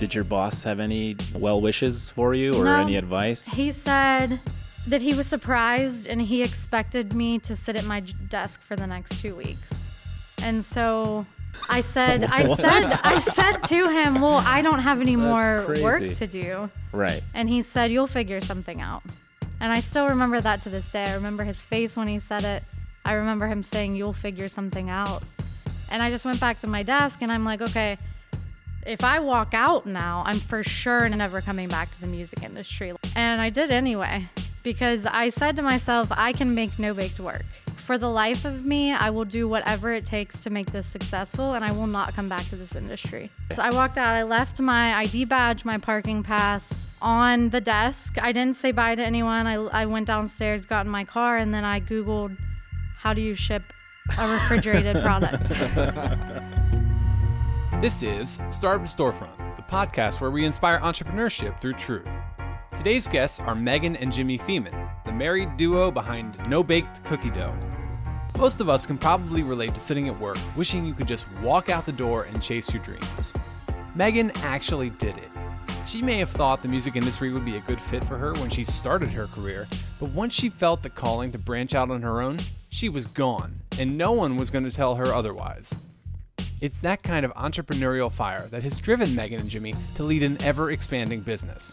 Did your boss have any well wishes for you or No. any advice? He said that he was surprised and he expected me to sit at my desk for the next two weeks. And so I said, I said, I said to him, well, I don't have any more work to do. right. And he said, you'll figure something out. And I still remember that to this day. I remember his face when he said it. I remember him saying, you'll figure something out. And I just went back to my desk and I'm like, okay, if I walk out now, I'm for sure never coming back to the music industry. And I did anyway, because I said to myself, I can make no baked work. For the life of me, I will do whatever it takes to make this successful, and I will not come back to this industry. So I walked out, I left my ID badge, my parking pass on the desk. I didn't say bye to anyone. I, I went downstairs, got in my car, and then I Googled, how do you ship a refrigerated product? This is Startup to Storefront, the podcast where we inspire entrepreneurship through truth. Today's guests are Megan and Jimmy Feeman, the married duo behind No Baked Cookie Dough. Most of us can probably relate to sitting at work wishing you could just walk out the door and chase your dreams. Megan actually did it. She may have thought the music industry would be a good fit for her when she started her career, but once she felt the calling to branch out on her own, she was gone, and no one was going to tell her otherwise. It's that kind of entrepreneurial fire that has driven Megan and Jimmy to lead an ever expanding business.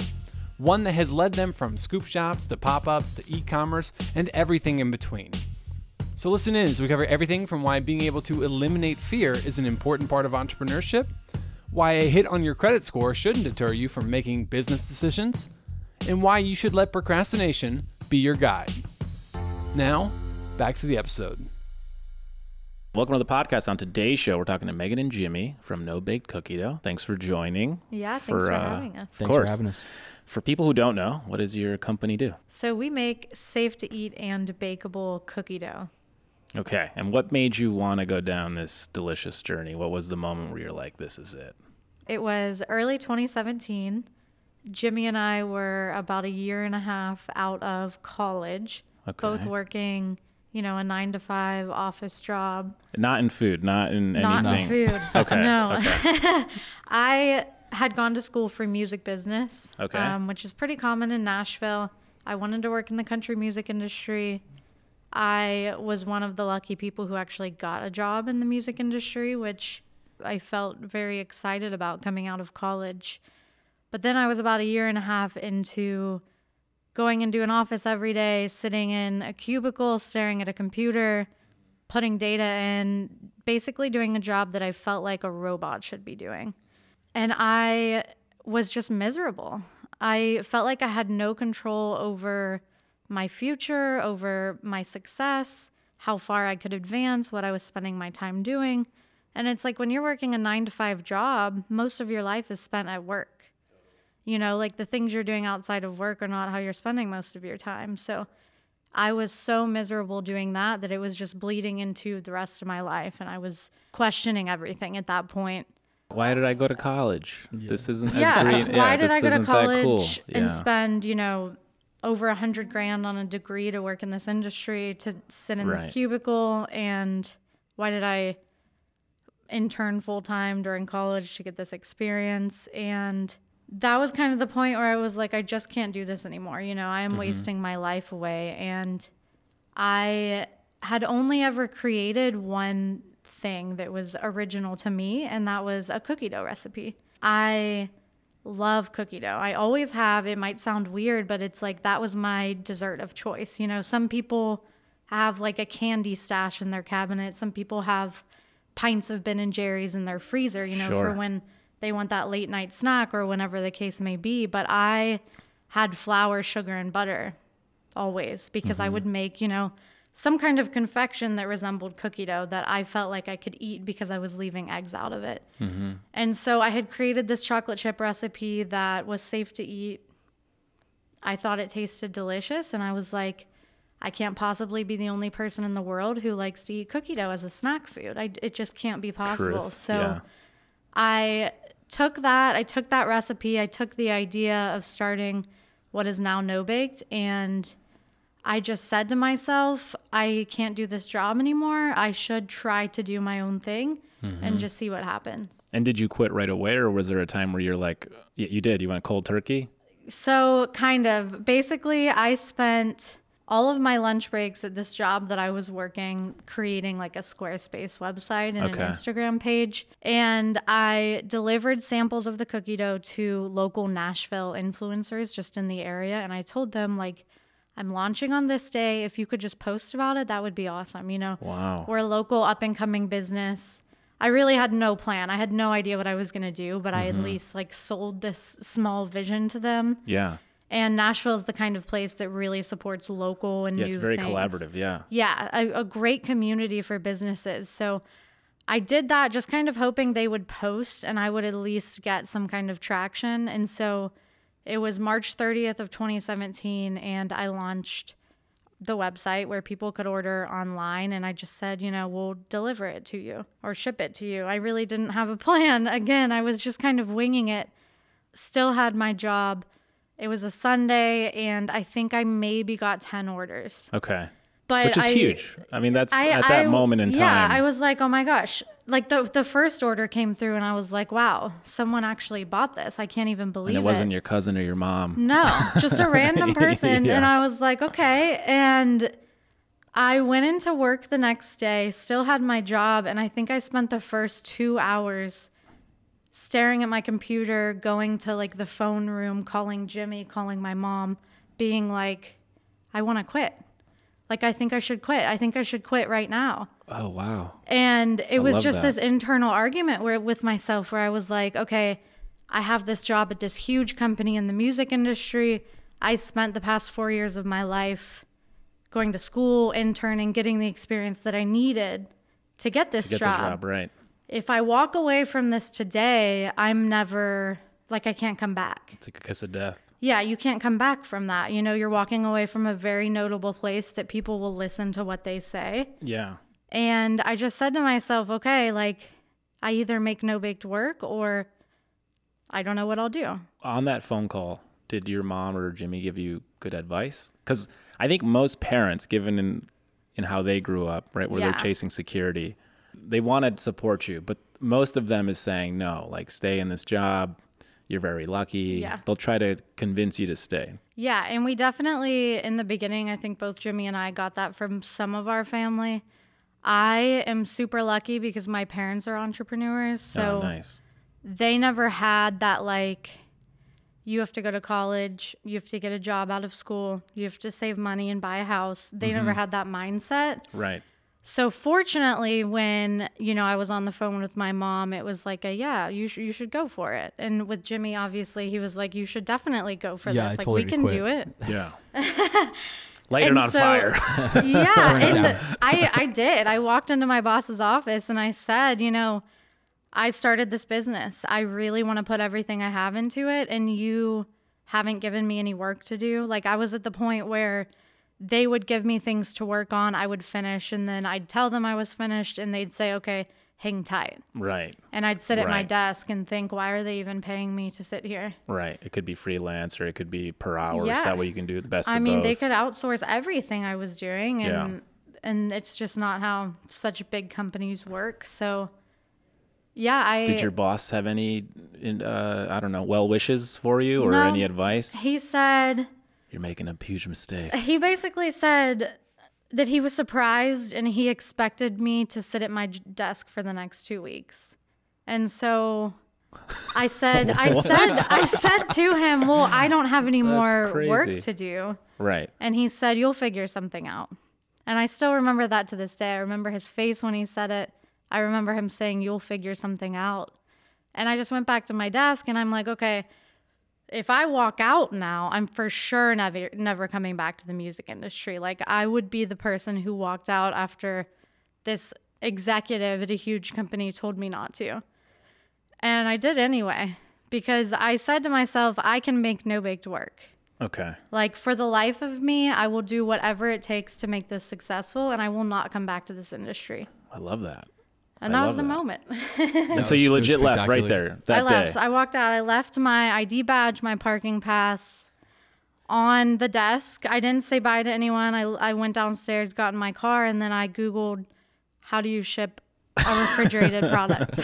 One that has led them from scoop shops to pop ups to e commerce and everything in between. So, listen in as we cover everything from why being able to eliminate fear is an important part of entrepreneurship, why a hit on your credit score shouldn't deter you from making business decisions, and why you should let procrastination be your guide. Now, back to the episode. Welcome to the podcast. On today's show, we're talking to Megan and Jimmy from No Baked Cookie Dough. Thanks for joining. Yeah, thanks for, uh, having us. Of Thanks course. for having us. For people who don't know, what does your company do? So we make safe to eat and bakeable cookie dough. Okay. And what made you want to go down this delicious journey? What was the moment where you're like, this is it? It was early 2017. Jimmy and I were about a year and a half out of college, both working, you know, a nine to five office job. Not in food, not in Not anything. in food. Okay, No. okay. I had gone to school for music business, Okay. um, which is pretty common in Nashville. I wanted to work in the country music industry. I was one of the lucky people who actually got a job in the music industry, which I felt very excited about coming out of college. But then I was about a year and a half into going into an office every day, sitting in a cubicle, staring at a computer, putting data in, basically doing a job that I felt like a robot should be doing. And I was just miserable. I felt like I had no control over my future, over my success, how far I could advance, what I was spending my time doing. And it's like when you're working a nine to five job, most of your life is spent at work. You know, like the things you're doing outside of work are not how you're spending most of your time. So I was so miserable doing that that it was just bleeding into the rest of my life. And I was questioning everything at that point. Why did I go to college? This isn't as yeah. green. Why yeah, did this I go to that college cool. and Yeah. spend, you know, over a hundred grand on a degree to work in this industry to sit in Right. this cubicle? And why did I intern full time during college to get this experience? And that was kind of the point where I was like, I just can't do this anymore. You know, I am mm-hmm. wasting my life away. And I had only ever created one thing that was original to me, and that was a cookie dough recipe. I love cookie dough. I always have. It might sound weird, but it's like that was my dessert of choice. You know, some people have like a candy stash in their cabinet, some people have pints of Ben and Jerry's in their freezer, you know, Sure. for when they want that late night snack or whenever the case may be. But I had flour, sugar, and butter always because I mm-hmm. would make, you know, some kind of confection that resembled cookie dough that I felt like I could eat because I was leaving eggs out of it. Mm-hmm. And so I had created this chocolate chip recipe that was safe to eat. I thought it tasted delicious, and I was like, I can't possibly be the only person in the world who likes to eat cookie dough as a snack food. I, it just can't be possible. Truth, So yeah. I took that, I took that recipe, I took the idea of starting what is now No Baked, and I just said to myself, I can't do this job anymore. I should try to do my own thing and mm-hmm. just see what happens. And did you quit right away, or was there a time where you're like, you did? You went cold turkey? So, kind of. Basically, I spent all of my lunch breaks at this job that I was working creating like a Squarespace website and Okay. an Instagram page. And I delivered samples of the cookie dough to local Nashville influencers just in the area. And I told them, like, I'm launching on this day. If you could just post about it, that would be awesome. You know, Wow. we're a local up and coming business. I really had no plan. I had no idea what I was going to do, but I Mm-hmm. at least like sold this small vision to them. Yeah. And Nashville is the kind of place that really supports local and Yeah, new it's very things. collaborative. Yeah. Yeah, a, a great community for businesses. So I did that just kind of hoping they would post and I would at least get some kind of traction. And so it was March 30th of 2017 and I launched the website where people could order online and I just said, you know, we'll deliver it to you or ship it to you. I really didn't have a plan. Again, I was just kind of winging it. Still had my job. It was a Sunday and I think I maybe got 10 orders. Okay. But Which is I, huge. I mean, that's I, at that I- moment in time. Yeah, I was like, oh my gosh. Like the the first order came through and I was like, wow, someone actually bought this. I can't even believe and it wasn't it. your cousin or your mom. No, just a random person. Yeah. And I was like, okay. And I went into work the next day, still had my job, and I think I spent the first two hours staring at my computer, going to like the phone room, calling Jimmy, calling my mom, being like, I want to quit. Like, I think I should quit. I think I should quit right now. Oh wow. And it was just that. this internal argument where with myself where I was like, okay, I have this job at this huge company in the music industry. I spent the past 4 years of my life going to school, interning, getting the experience that I needed to get this To get job. the job right. If I walk away from this today, I'm never like I can't come back. It's like a kiss of death. Yeah, you can't come back from that. You know, you're walking away from a very notable place that people will listen to what they say. Yeah. And I just said to myself, okay, like I either make no baked work or I don't know what I'll do. On that phone call, did your mom or Jimmy give you good advice? Because I think most parents, given in in how they grew up, right, where Yeah. they're chasing security, they want to support you, but most of them is saying no, like stay in this job. You're very lucky. Yeah. They'll try to convince you to stay. Yeah, and we definitely in the beginning, I think both Jimmy and I got that from some of our family. I am super lucky because my parents are entrepreneurs, oh, so oh, nice. they never had that like you have to go to college, you have to get a job out of school, you have to save money and buy a house. They never mm-hmm. had that mindset. Right. So fortunately, when you know I was on the phone with my mom, it was like a yeah, you should you should go for it. And with Jimmy, obviously, he was like, you should definitely go for Yeah, I this. Like told we can quit. do it. Yeah. Light it And on so- fire. yeah, and. I I did. I walked into my boss's office and I said, you know, I started this business. I really want to put everything I have into it, and you haven't given me any work to do. Like I was at the point where they would give me things to work on. I would finish, and then I'd tell them I was finished, and they'd say, okay, hang tight. right. And I'd sit at my desk and think, why are they even paying me to sit here? Right. It could be freelance or it could be per hour. So Yeah. that way you can do the best I mean, both. they could outsource everything I was doing, and Yeah. and it's just not how such big companies work. So, yeah, I Did your boss have any, uh, I don't know, well wishes for you or No. any advice? he said You're making a huge mistake. he basically said that he was surprised and he expected me to sit at my desk for the next two weeks, and so. I said, I said, I said to him, "Well, I don't have any more work to do." Right. And he said, You'll figure something out. And I still remember that to this day. I remember his face when he said it. I remember him saying, You'll figure something out. And I just went back to my desk and I'm like, Okay, if I walk out now, I'm for sure never, never coming back to the music industry. Like, I would be the person who walked out after this executive at a huge company told me not to. And I did anyway, because I said to myself, I can make no baked work. Okay. Like for the life of me, I will do whatever it takes to make this successful and I will not come back to this industry. I love that. And I that was the that. moment. And so you legit left right there that I left. day. I walked out. I left my ID badge, my parking pass on the desk. I didn't say bye to anyone. I, I went downstairs, got in my car, and then I Googled how do you ship a refrigerated product.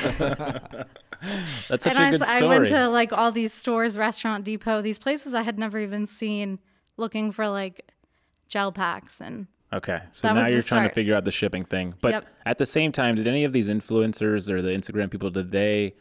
That's such and a I, good s- I story. went to like all these stores, Restaurant Depot, these places I had never even seen, looking for like gel packs and Okay, so That now you're trying to figure out the shipping thing. But Yep. at the same time, did any of these influencers or the Instagram people did they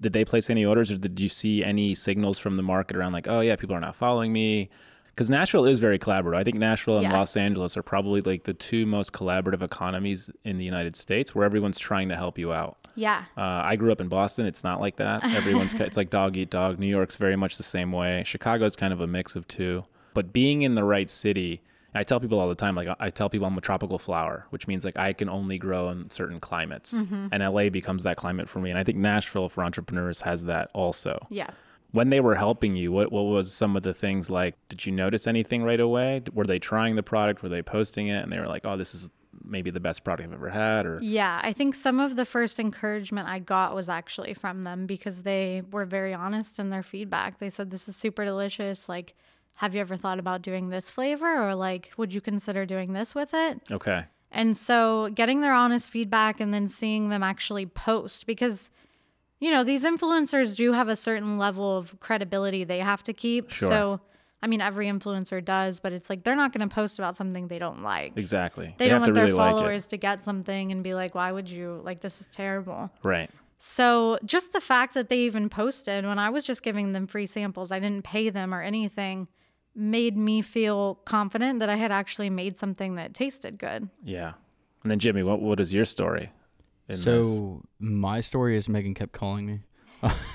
did they place any orders or did you see any signals from the market around like, oh yeah, people are not following me? Because Nashville is very collaborative. I think Nashville and Yeah. Los Angeles are probably like the two most collaborative economies in the United States, where everyone's trying to help you out. yeah, Uh, I grew up in Boston. It's not like that. Everyone's it's like dog eat dog. New York's very much the same way. Chicago's kind of a mix of two. But being in the right city, I tell people all the time. Like I tell people I'm a tropical flower, which means like I can only grow in certain climates, Mm-hmm. and LA becomes that climate for me. And I think Nashville for entrepreneurs has that also. yeah. When they were helping you, what what was some of the things like? Did you notice anything right away? Were they trying the product? Were they posting it? And they were like, "Oh, this is maybe the best product I've ever had," or Yeah, I think some of the first encouragement I got was actually from them because they were very honest in their feedback. They said, This is super delicious. Like, have you ever thought about doing this flavor? Or, like, would you consider doing this with it? okay, And so getting their honest feedback and then seeing them actually post because, you know, these influencers do have a certain level of credibility they have to keep. Sure. So, I mean, every influencer does, but it's like they're not going to post about something they don't like. exactly. They, don't have want to really their like followers to get something and be like, why would you? Like, this is terrible. right? So, just the fact that they even posted when I was just giving them free samples, I didn't pay them or anything, made me feel confident that I had actually made something that tasted good. Yeah. And then Jimmy, what what is your story? so this? my story is Megan kept calling me,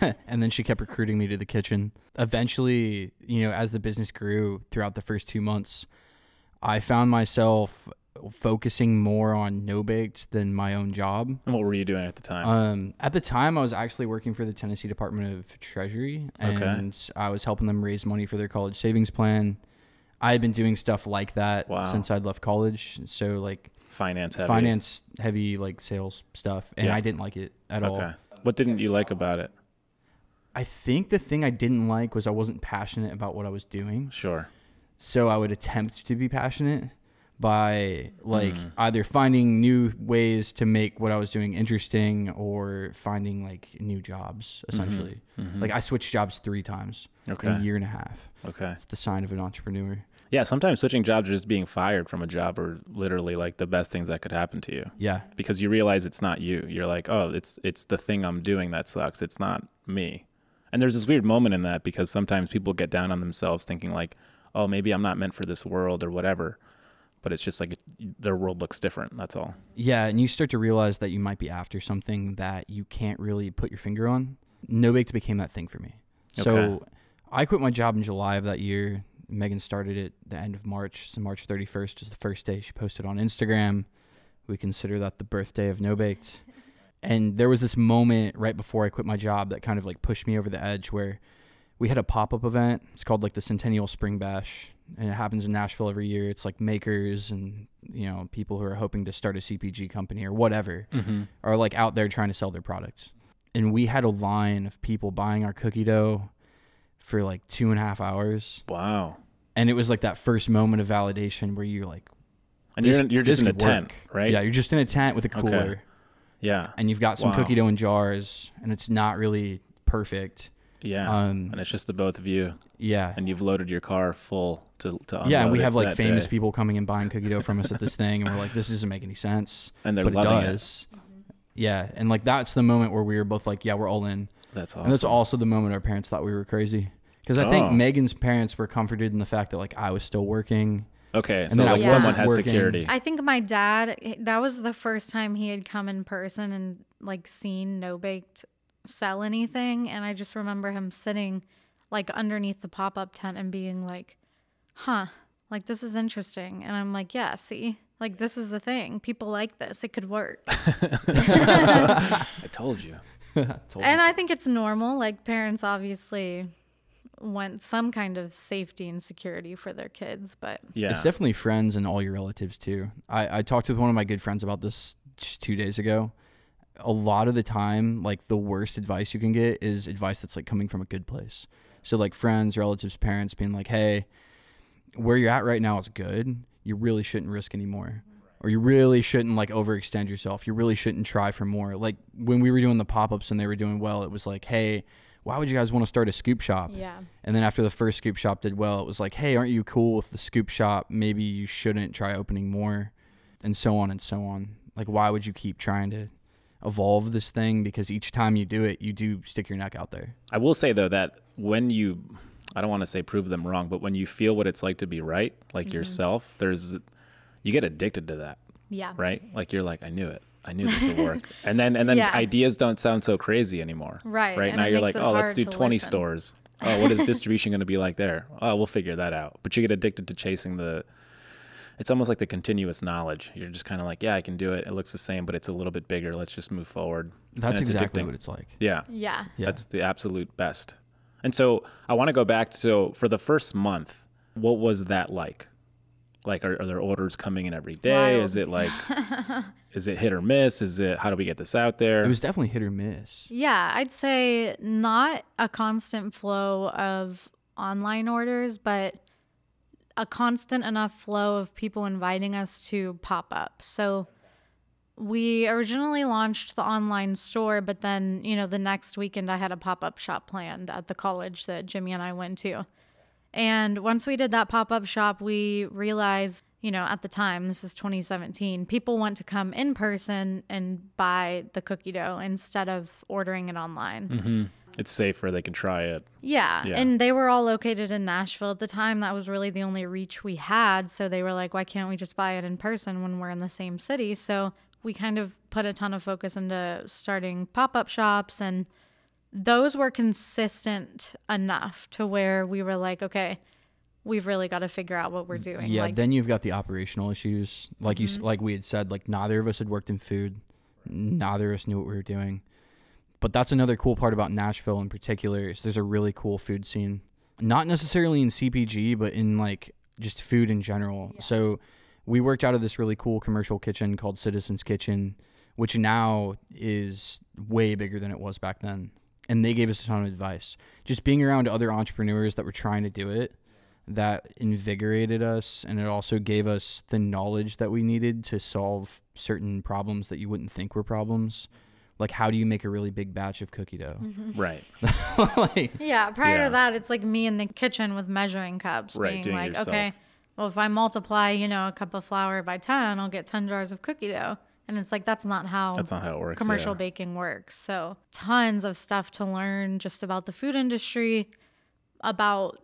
and then she kept recruiting me to the kitchen. Eventually, you know, as the business grew throughout the first two months, I found myself focusing more on no baked than my own job. And what were you doing at the time? Um, at the time, I was actually working for the Tennessee Department of Treasury, Okay. and I was helping them raise money for their college savings plan. I had been doing stuff like that Wow. since I'd left college, so like finance heavy. finance heavy, like sales stuff, and Yeah. I didn't like it at all. What didn't you like about it? I think the thing I didn't like was I wasn't passionate about what I was doing. Sure. So I would attempt to be passionate by like Mm. either finding new ways to make what I was doing interesting or finding like new jobs essentially. Like I switched jobs 3 times in a year and a half. Okay. It's the sign of an entrepreneur. Yeah, sometimes switching jobs or just being fired from a job are literally like the best things that could happen to you Yeah. because you realize it's not you. You're like, "Oh, it's it's the thing I'm doing that sucks. It's not me." And there's this weird moment in that because sometimes people get down on themselves thinking like, "Oh, maybe I'm not meant for this world or whatever." But it's just like their world looks different. That's all. Yeah, and you start to realize that you might be after something that you can't really put your finger on. No baked became that thing for me. Okay. So I quit my job in July of that year. Megan started it the end of March. So March 31st is the first day she posted on Instagram. We consider that the birthday of No Baked. And there was this moment right before I quit my job that kind of like pushed me over the edge where we had a pop up event. It's called like the Centennial Spring Bash. And it happens in Nashville every year. It's like makers and, you know, people who are hoping to start a CPG company or whatever Mm-hmm. are like out there trying to sell their products. And we had a line of people buying our cookie dough for like two and a half hours. Wow. And it was like that first moment of validation where you're like, And you're in, you're just in a could tent, right? Yeah, you're just in a tent with a Okay. cooler Yeah. and you've got some Wow. cookie dough in jars and it's not really perfect. Yeah. Um, and it's just the both of you, yeah. and you've loaded your car full to to unload Yeah, and we it have like famous day. people coming and buying cookie dough from us at this thing, and we're like, this doesn't make any sense, and they're but it loving it. does. Yeah, and like that's the moment where we were both like, yeah, we're all in. That's awesome. And that's also the moment our parents thought we were crazy. Because I think Oh. Megan's parents were comforted in the fact that like I was still working. Okay, And so then like wasn't someone has working. security. I think my dad, that was the first time he had come in person and like seen No Baked sell anything. And I just remember him sitting like underneath the pop up tent and being like, huh, like this is interesting. And I'm like, yeah, see, like this is the thing. People like this. It could work. I told you. Told And you. I think it's normal. Like parents obviously want some kind of safety and security for their kids, but Yeah. It's definitely friends and all your relatives too. I, I talked with one of my good friends about this just two days ago. A lot of the time, like the worst advice you can get is advice that's like coming from a good place. So like friends, relatives, parents being like, "Hey, where you're at right now is good. You really shouldn't risk anymore." or you really shouldn't like overextend yourself. You really shouldn't try for more. Like when we were doing the pop ups and they were doing well, it was like, hey, why would you guys want to start a scoop shop? Yeah. And then after the first scoop shop did well, it was like, hey, aren't you cool with the scoop shop? Maybe you shouldn't try opening more, and so on and so on. Like, why would you keep trying to evolve this thing? Because each time you do it, you do stick your neck out there. I will say though that when you, I don't want to say prove them wrong, but when you feel what it's like to be right, like Mm-hmm. yourself, there's, you get addicted to that, Yeah. right? Like you're like, I knew it. I knew this would work. And then and then Yeah. ideas don't sound so crazy anymore. Right, Right and now you're like, oh, let's do 20 listen. stores. Oh, what is distribution going to be like there? Oh, we'll figure that out. But you get addicted to chasing the. It's almost like the continuous knowledge. You're just kind of like, yeah, I can do it. It looks the same, but it's a little bit bigger. Let's just move forward. That's exactly addicting. what it's like. Yeah. Yeah. Yeah. That's the absolute best. And so I want to go back. So for the first month, what was that like? Like, are, are there orders coming in every day? Wild. Is it like, is it hit or miss? Is it, how do we get this out there? It was definitely hit or miss. Yeah, I'd say not a constant flow of online orders, but a constant enough flow of people inviting us to pop up. So we originally launched the online store, but then, you know, the next weekend I had a pop up shop planned at the college that Jimmy and I went to. And once we did that pop up shop, we realized, you know, at the time, this is 2017, people want to come in person and buy the cookie dough instead of ordering it online. Mm-hmm. It's safer. They can try it. Yeah. Yeah. And they were all located in Nashville at the time. That was really the only reach we had. So they were like, why can't we just buy it in person when we're in the same city? So we kind of put a ton of focus into starting pop up shops and those were consistent enough to where we were like, okay, we've really got to figure out what we're doing. Yeah, like, then you've got the operational issues. Like you, mm-hmm. like we had said, like neither of us had worked in food, neither of us knew what we were doing. But that's another cool part about Nashville in particular is there's a really cool food scene. Not necessarily in CPG, but in like just food in general. So we worked out of this really cool commercial kitchen called Citizens Kitchen, which now is way bigger than it was back then. And they gave us a ton of advice. Just being around other entrepreneurs that were trying to do it that invigorated us and it also gave us the knowledge that we needed to solve certain problems that you wouldn't think were problems like how do you make a really big batch of cookie dough mm-hmm. Right. like Yeah, prior Yeah. to that, it's like me in the kitchen with measuring cups, Right, being doing like, yourself. okay, well, if I multiply, you know, a cup of flour by 10, I'll get 10 jars of cookie dough. And it's like, that's not how That's not how it works. commercial yeah. baking works. So, tons of stuff to learn just about the food industry, about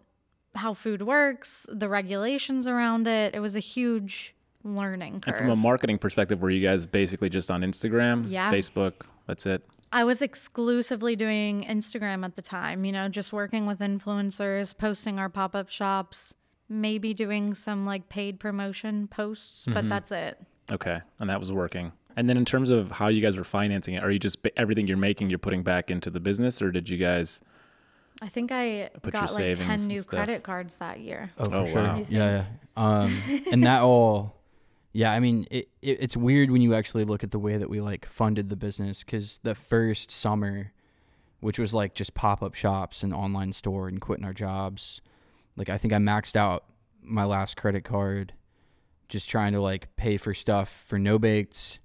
how food works, the regulations around it. It was a huge learning curve. And from a marketing perspective, were you guys basically just on Instagram, Yeah. Facebook? That's it. I was exclusively doing Instagram at the time, you know, just working with influencers, posting our pop up shops, maybe doing some like paid promotion posts, Mm-hmm. but that's it. Okay, and that was working. And then in terms of how you guys were financing it, are you just everything you're making you're putting back into the business, or did you guys? I think I Put your got like 10 new stuff. credit cards that year. oh, for Oh, sure wow. yeah, yeah. um and that all yeah i mean it, it it's weird when you actually look at the way that we like funded the business because the first summer which was like just pop-up shops and online store and quitting our jobs like i think i maxed out my last credit card just trying to like pay for stuff for no baked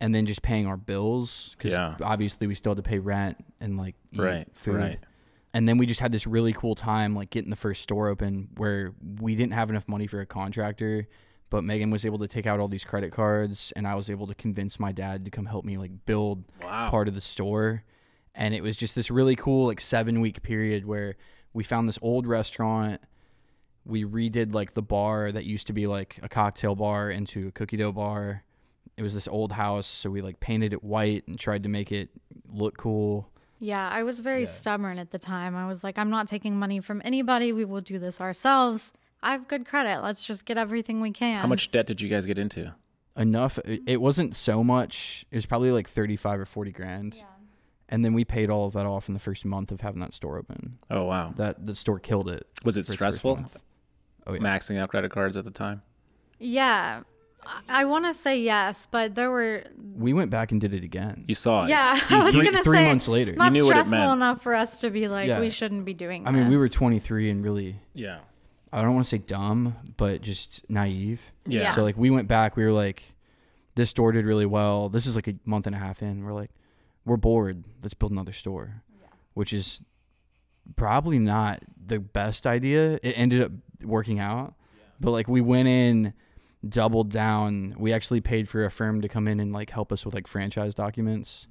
and then just paying our bills because Yeah. obviously we still had to pay rent and like eat Right, food right. and then we just had this really cool time like getting the first store open where we didn't have enough money for a contractor but megan was able to take out all these credit cards and i was able to convince my dad to come help me like build Wow. part of the store and it was just this really cool like seven week period where we found this old restaurant we redid like the bar that used to be like a cocktail bar into a cookie dough bar it was this old house so we like painted it white and tried to make it look cool Yeah, I was very stubborn at the time. I was like, I'm not taking money from anybody. We will do this ourselves. I have good credit. Let's just get everything we can. How much debt did you guys get into? enough it, it wasn't so much it was probably like 35 or 40 grand Yeah. and then we paid all of that off in the first month of having that store open Oh wow. that the store killed it Was it first- first stressful? month. oh yeah Maxing out credit cards at the time. Yeah. I, I want to say yes, but there were we went back and did it again You saw it. Yeah, I was three- gonna three say months later. You Not knew what it stressful meant. enough for us to be like Yeah. we shouldn't be doing. i mean we were 23 and really Yeah. I don't want to say dumb but just naive Yeah. Yeah. so like we went back we were like this store did really well. This is like a month and a half in. We're like, we're bored. Let's build another store, yeah. which is probably not the best idea. It ended up working out, but like we went in, doubled down. We actually paid for a firm to come in and like help us with like franchise documents.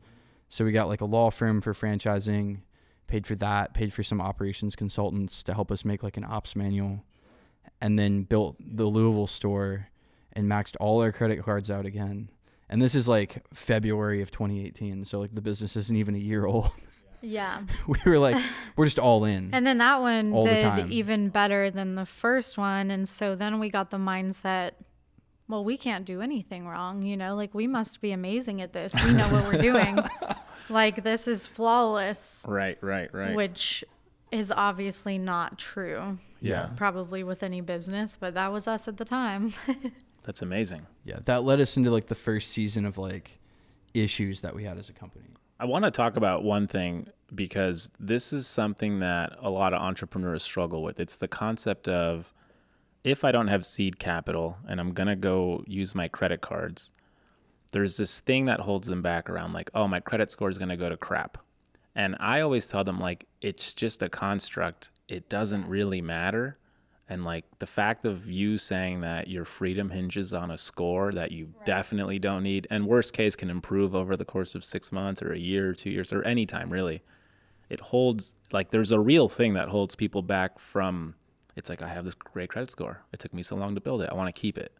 So we got like a law firm for franchising, paid for that, paid for some operations consultants to help us make like an ops manual, and then built the Louisville store and maxed all our credit cards out again. And this is like February of 2018, so like the business isn't even a year old. Yeah. we were like, we're just all in. And then that one did even better than the first one. And so then we got the mindset, well, we can't do anything wrong. You know, like we must be amazing at this. We know what we're doing. like this is flawless, Right, right, right. which is obviously not true, yeah, probably with any business, but that was us at the time. that's amazing. yeah, that led us into like the first season of like issues that we had as a company. I want to talk about one thing because this is something that a lot of entrepreneurs struggle with. It's the concept of if I don't have seed capital and I'm going to go use my credit cards, there's this thing that holds them back around like, oh, my credit score is going to go to crap. And I always tell them, like, it's just a construct. It doesn't really matter. And like the fact of you saying that your freedom hinges on a score that you definitely don't need, and worst case can improve over the course of six months or a year or two years or any time really, it holds like there's a real thing that holds people back from. It's like I have this great credit score. It took me so long to build it. I want to keep it.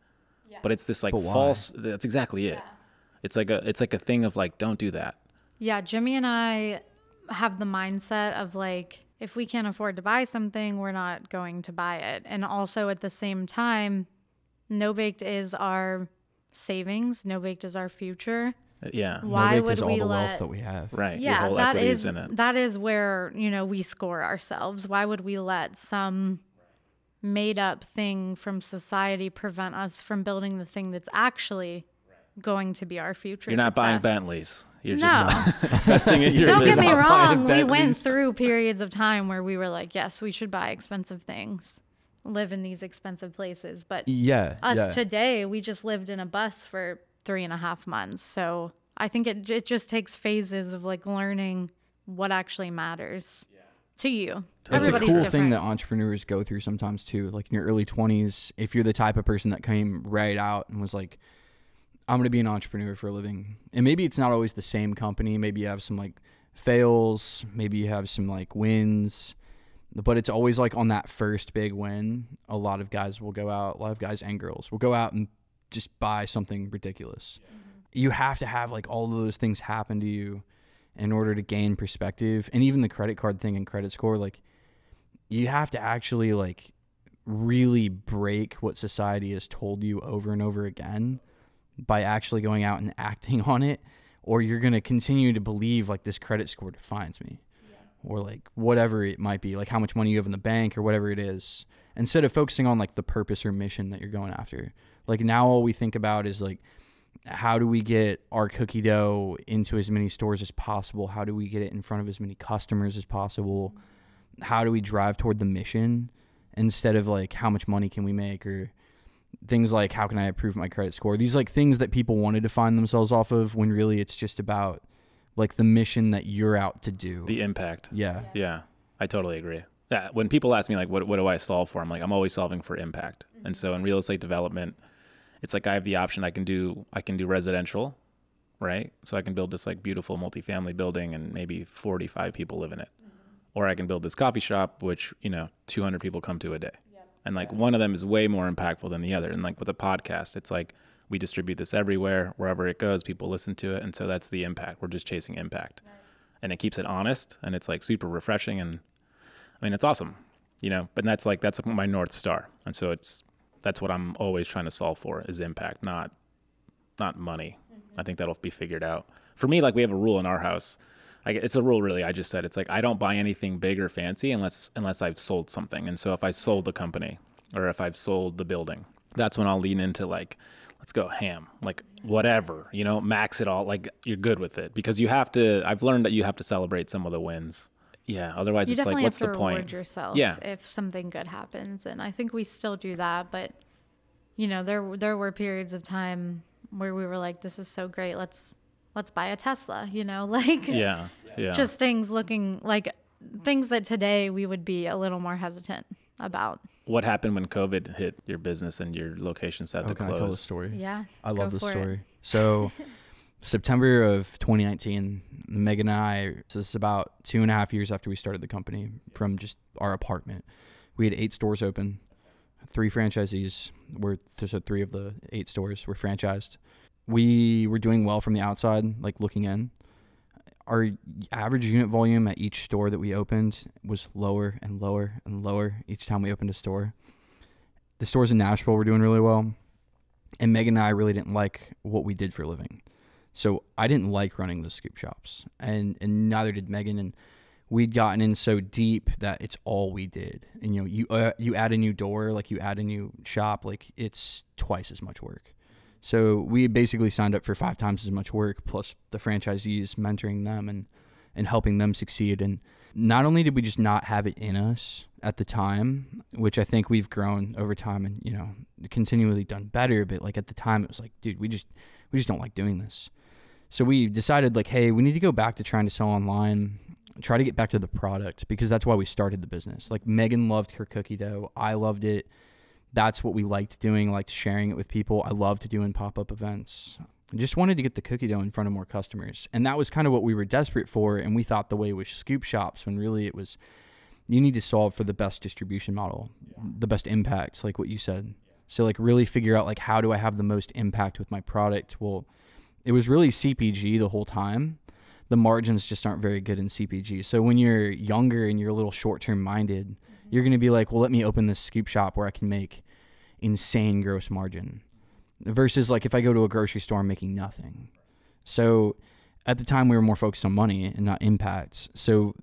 yeah. But it's this like false. That's exactly it. Yeah. It's like a it's like a thing of like don't do that. Yeah, Jimmy and I have the mindset of like, if we can't afford to buy something, we're not going to buy it. And also at the same time, No Baked is our savings, No Baked is our future. Uh, Yeah. Why No Baked would is all the let wealth that we have. Right. Yeah that is it. that is where you know we score ourselves why would we let some made up thing from society prevent us from building the thing that's actually going to be our future You're not buying success? Bentleys. You're No. just investing in your don't get me wrong we went through periods of time where we were like yes we should buy expensive things live in these expensive places but Yeah. us yeah. today we just lived in a bus for three and a half months so i think it, it just takes phases of like learning what actually matters to you It's a Everybody's cool different. thing that entrepreneurs go through sometimes too. Like in your early 20s, if you're the type of person that came right out and was like, I'm going to be an entrepreneur for a living. And maybe it's not always the same company. Maybe you have some like fails, maybe you have some like wins, but it's always like on that first big win. A lot of guys will go out, a lot of guys and girls will go out and just buy something ridiculous. Mm-hmm. You have to have like all of those things happen to you in order to gain perspective. And even the credit card thing and credit score, like, you have to actually like really break what society has told you over and over again by actually going out and acting on it or you're going to continue to believe like this credit score defines me. Or like whatever it might be like how much money you have in the bank or whatever it is instead of focusing on like the purpose or mission that you're going after. Like now all we think about is like how do we get our cookie dough into as many stores as possible? How do we get it in front of as many customers as possible? Mm-hmm. How do we drive toward the mission instead of like how much money can we make or things like how can I improve my credit score? These like things that people want to define themselves off of when really it's just about like the mission that you're out to do. The impact. yeah. Yeah, I totally agree. Yeah, when people ask me like, what what do I solve for? I'm like, I'm always solving for impact. Mm-hmm. And so in real estate development, it's like I have the option. I can do I can do residential, right? So I can build this like beautiful multifamily building and maybe 45 people live in it, mm-hmm. or I can build this coffee shop which you know 200 people come to a day. And like one of them is way more impactful than the other. And like with a podcast, it's like we distribute this everywhere, wherever it goes, people listen to it, and so that's the impact. We're just chasing impact, and it keeps it honest, and it's like super refreshing, and I mean it's awesome, you know. But that's like that's my north star, and so it's that's what I'm always trying to solve for is impact, not not money. Mm-hmm. I think that'll be figured out. For me, like we have a rule in our house. I, it's a rule, really. I just said it's like I don't buy anything big or fancy unless unless I've sold something. And so if I sold the company or if I've sold the building, that's when I'll lean into like, let's go ham, like whatever, you know, max it all. Like you're good with it because you have to. I've learned that you have to celebrate some of the wins. Yeah. Otherwise, you it's like, what's have the point? yourself Yeah. if something good happens and i think we still do that but you know there there were periods of time where we were like, this is so great. Let's let's buy a Tesla, you know, like Yeah. Yeah. just things looking like things that today we would be a little more hesitant about. what happened when COVID hit your business and your locations had Oh, to can I tell the close? story? Yeah. I love the this for it. story. So, September of 2019, Megan and I, so this is about two and a half years after we started the company from just our apartment. We had eight stores open, three franchisees were, so three of the eight stores were franchised. We were doing well from the outside, like looking in. Our average unit volume at each store that we opened was lower and lower and lower each time we opened a store. The stores in Nashville were doing really well and Megan and I really didn't like what we did for a living. So I didn't like running the scoop shops, and and neither did Megan. And we'd gotten in so deep that it's all we did. And you know, you uh, you add a new door, like you add a new shop, like it's twice as much work. So we basically signed up for five times as much work, plus the franchisees mentoring them and and helping them succeed. And not only did we just not have it in us at the time, which I think we've grown over time and, you know, continually done better, but like at the time it was like, dude, we just we just don't like doing this. So we decided like, hey, we need to go back to trying to sell online, try to get back to the product because that's why we started the business. Like Megan loved her cookie dough. I loved it. That's what we liked doing, liked sharing it with people. I loved doing pop-up events. I just wanted to get the cookie dough in front of more customers. And that was kind of what we were desperate for. And we thought the way was scoop shops when really it was you need to solve for the best distribution model, the best impact, like what you said. So like really figure out like how do I have the most impact with my product? Well, it was really CPG the whole time. The margins just aren't very good in CPG. So when you're younger and you're a little short-term minded, you're going to be like, "Well, let me open this scoop shop where I can make insane gross margin." Versus like if I go to a grocery store I'm making nothing. So at the time we were more focused on money and not impacts. So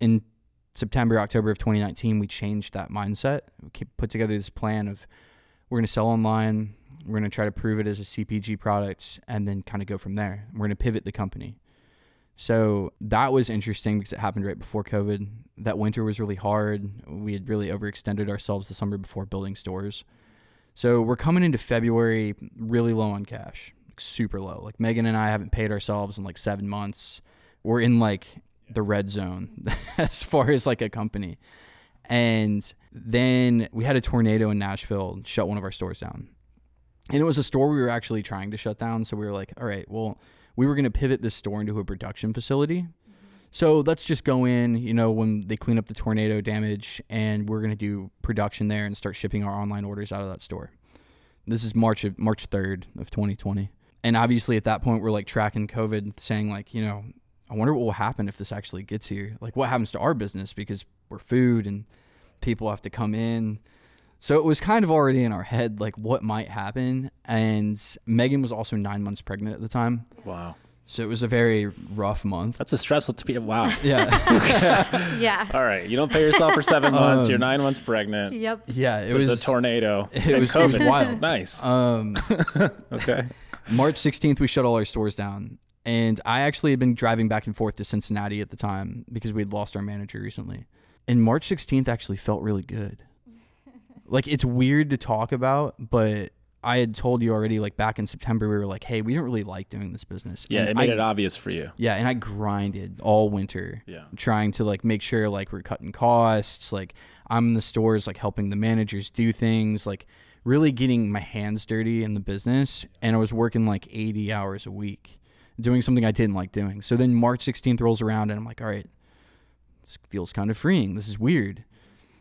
in September, October of 2019, we changed that mindset. We put together this plan of we're going to sell online, we're going to try to prove it as a CPG product, and then kind of go from there. We're going to pivot the company. So that was interesting because it happened right before COVID. That winter was really hard. We had really overextended ourselves the summer before building stores. So we're coming into February really low on cash, like super low. Like Megan and I haven't paid ourselves in like seven months. We're in like the red zone as far as like a company. And then we had a tornado in Nashville shut one of our stores down. And it was a store we were actually trying to shut down. So we were like, all right, well, we were going to pivot this store into a production facility. So let's just go in, you know, when they clean up the tornado damage, and we're going to do production there and start shipping our online orders out of that store. This is March of March 3rd of 2020. And obviously at that point we're like tracking COVID saying like, you know, I wonder what will happen if this actually gets here. Like what happens to our business because we're food and people have to come in. So it was kind of already in our head like what might happen and Megan was also 9 months pregnant at the time. Wow. So it was a very rough month. That's a stressful to be. Wow. Yeah. Yeah. All right. You don't pay yourself for seven months. You're Um, nine months pregnant. Yep. yeah, it There's was a tornado. It and was, it was wild. Nice. Um okay. March 16th, we shut all our stores down. And I actually had been driving back and forth to Cincinnati at the time because we had lost our manager recently. And March 16th actually felt really good. Like, it's weird to talk about, but I had told you already, like, back in September, we were like, hey, we don't really like doing this business. Yeah, And it made I- it obvious for you. Yeah, and I grinded all winter Yeah. trying to like make sure like we're cutting costs like i'm in the stores like helping the managers do things like really getting my hands dirty in the business and i was working like 80 hours a week doing something i didn't like doing so then march 16th rolls around and i'm like all right this feels kind of freeing this is weird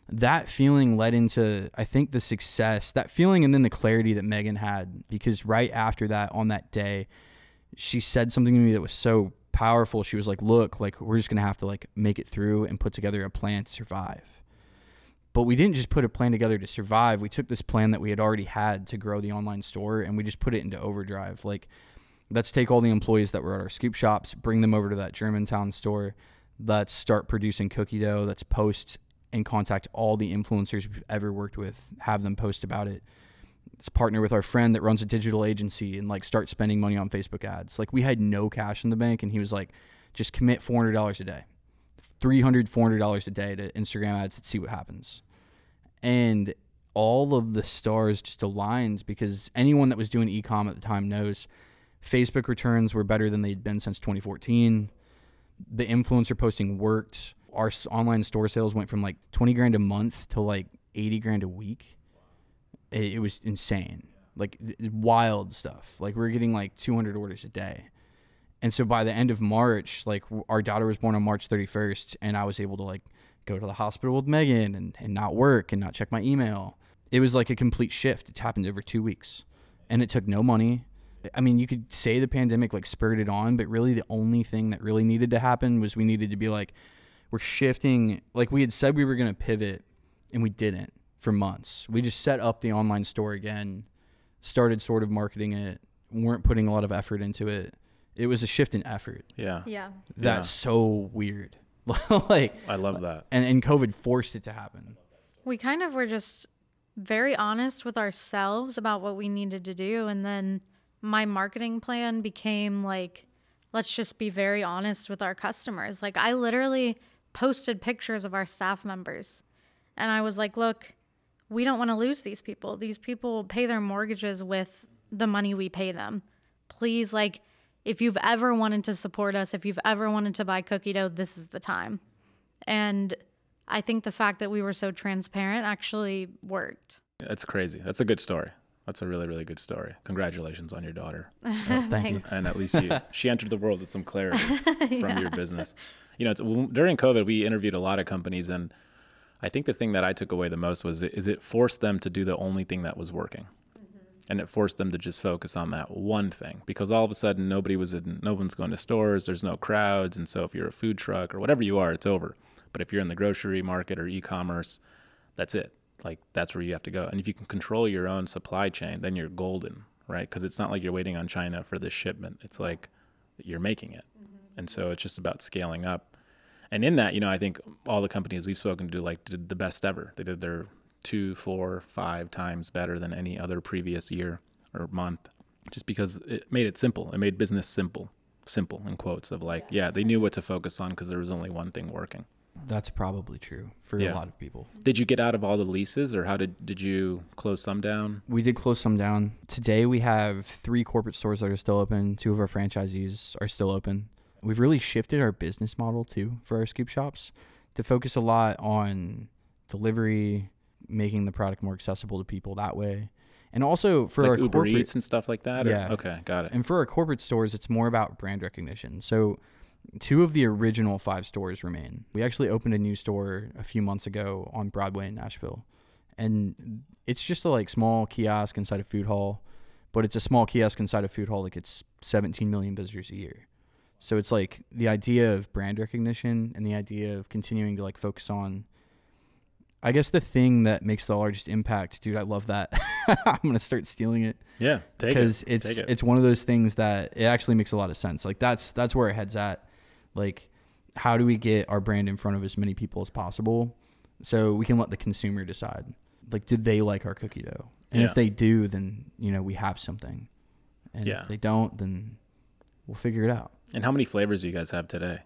that feeling led into i think the success that feeling and then the clarity that megan had because right after that on that day she said something to me that was so powerful. She was like, "Look, like we're just going to have to like make it through and put together a plan to survive." But we didn't just put a plan together to survive. We took this plan that we had already had to grow the online store and we just put it into overdrive. Like let's take all the employees that were at our scoop shops, bring them over to that Germantown store. Let's start producing cookie dough. Let's post and contact all the influencers we've ever worked with, have them post about it let's partner with our friend that runs a digital agency and like start spending money on Facebook ads. Like we had no cash in the bank and he was like, just commit $400 a day, $300, $400 a day to Instagram ads and see what happens. And all of the stars just aligned because anyone that was doing ecom at the time knows Facebook returns were better than they'd been since 2014. The influencer posting worked. Our online store sales went from like 20 grand a month to like 80 grand a week. It, it was insane. Like th- wild stuff. Like we we're getting like 200 orders a day. And so by the end of March, like w- our daughter was born on March 31st and I was able to like go to the hospital with Megan and, and not work and not check my email. It was like a complete shift. It happened over two weeks and it took no money. I mean, you could say the pandemic like spurred it on, but really the only thing that really needed to happen was we needed to be like, we're shifting. Like we had said we were going to pivot and we didn't for months. We just set up the online store again, started sort of marketing it, weren't putting a lot of effort into it. It was a shift in effort. Yeah. Yeah. That's so weird. like, I love that. and, and COVID forced it to happen. We kind of were just very honest with ourselves about what we needed to do. And then my marketing plan became like, let's just be very honest with our customers. Like, I literally posted pictures of our staff members. And I was like, look, we don't want to lose these people. These people pay their mortgages with the money we pay them. Please, like, if you've ever wanted to support us, if you've ever wanted to buy cookie dough, this is the time. And I think the fact that we were so transparent actually worked. That's crazy. That's a good story. That's a really, really good story. Congratulations on your daughter. Oh, thank you. And at least you, she entered the world with some clarity from your business. You know, it's, during COVID, we interviewed a lot of companies, and I think the thing that I took away the most was it, is it forced them to do the only thing that was working, mm-hmm. and it forced them to just focus on that one thing because all of a sudden nobody was in, no one's going to stores, there's no crowds, and so if you're a food truck or whatever you are, it's over. But if you're in the grocery market or e-commerce, that's it. Like that's where you have to go. And if you can control your own supply chain, then you're golden, right? Because it's not like you're waiting on China for this shipment. It's like you're making it. And so it's just about scaling up. And in that, you know, I think all the companies we've spoken to like did the best ever. They did their two, four, five times better than any other previous year or month, just because it made it simple. It made business simple, simple in quotes of like, yeah, they knew what to focus on because there was only one thing working. That's probably true for Yeah. a lot of people. Did you get out of all the leases, or how did did you close some down? We did close some down. Today we have three corporate stores that are still open. Two of our franchisees are still open. We've really shifted our business model too for our scoop shops to focus a lot on delivery, making the product more accessible to people that way. And also for our like Uber corporate Eats and stuff like that? or- Yeah. Okay, got it. and for our corporate stores, it's more about brand recognition. So, two of the original five stores remain. We actually opened a new store a few months ago on Broadway in Nashville, and it's just a like small kiosk inside a food hall, but it's a small kiosk inside a food hall that gets 17 million visitors a year. So it's like the idea of brand recognition and the idea of continuing to like focus on. I guess the thing that makes the largest impact, dude. I love that. I'm gonna start stealing it Yeah, take it. because it's Take it. it's one of those things that it actually makes a lot of sense. Like that's that's where our head's at. Like, how do we get our brand in front of as many people as possible, so we can let the consumer decide. Like, did they like our cookie dough? And Yeah. if they do, then you know we have something. And Yeah. if they don't, then we'll figure it out. And how many flavors do you guys have today?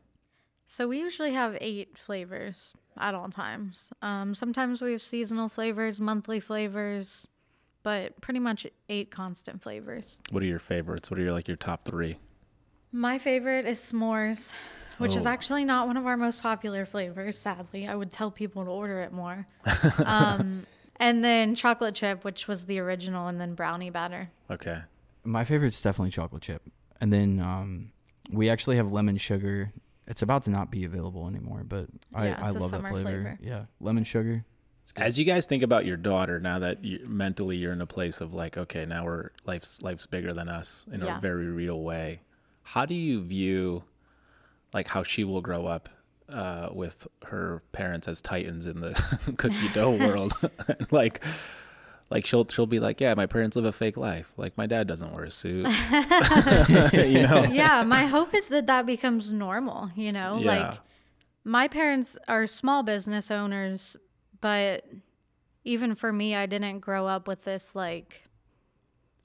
So we usually have eight flavors at all times. Um, sometimes we have seasonal flavors, monthly flavors, but pretty much eight constant flavors. What are your favorites? What are your like your top three? My favorite is s'mores, which is Oh. actually not one of our most popular flavors, sadly. I would tell people to order it more. um, and then chocolate chip, which was the original, and then brownie batter. Okay. My favorite's definitely chocolate chip, and then um, we actually have lemon sugar. It's about to not be available anymore, but I, Yeah, I it's a love that flavor. flavor. Yeah, lemon sugar. As you guys think about your daughter, now that you, mentally you're in a place of like, okay, now we're life's life's bigger than us in Yeah. a very real way. How do you view like how she will grow up uh, with her parents as titans in the cookie dough world? like, like she'll she'll be like, yeah, my parents live a fake life. Like my dad doesn't wear a suit. you know? yeah, my hope is that that becomes normal, you know? Yeah. Like my parents are small business owners, but even for me, I didn't grow up with this like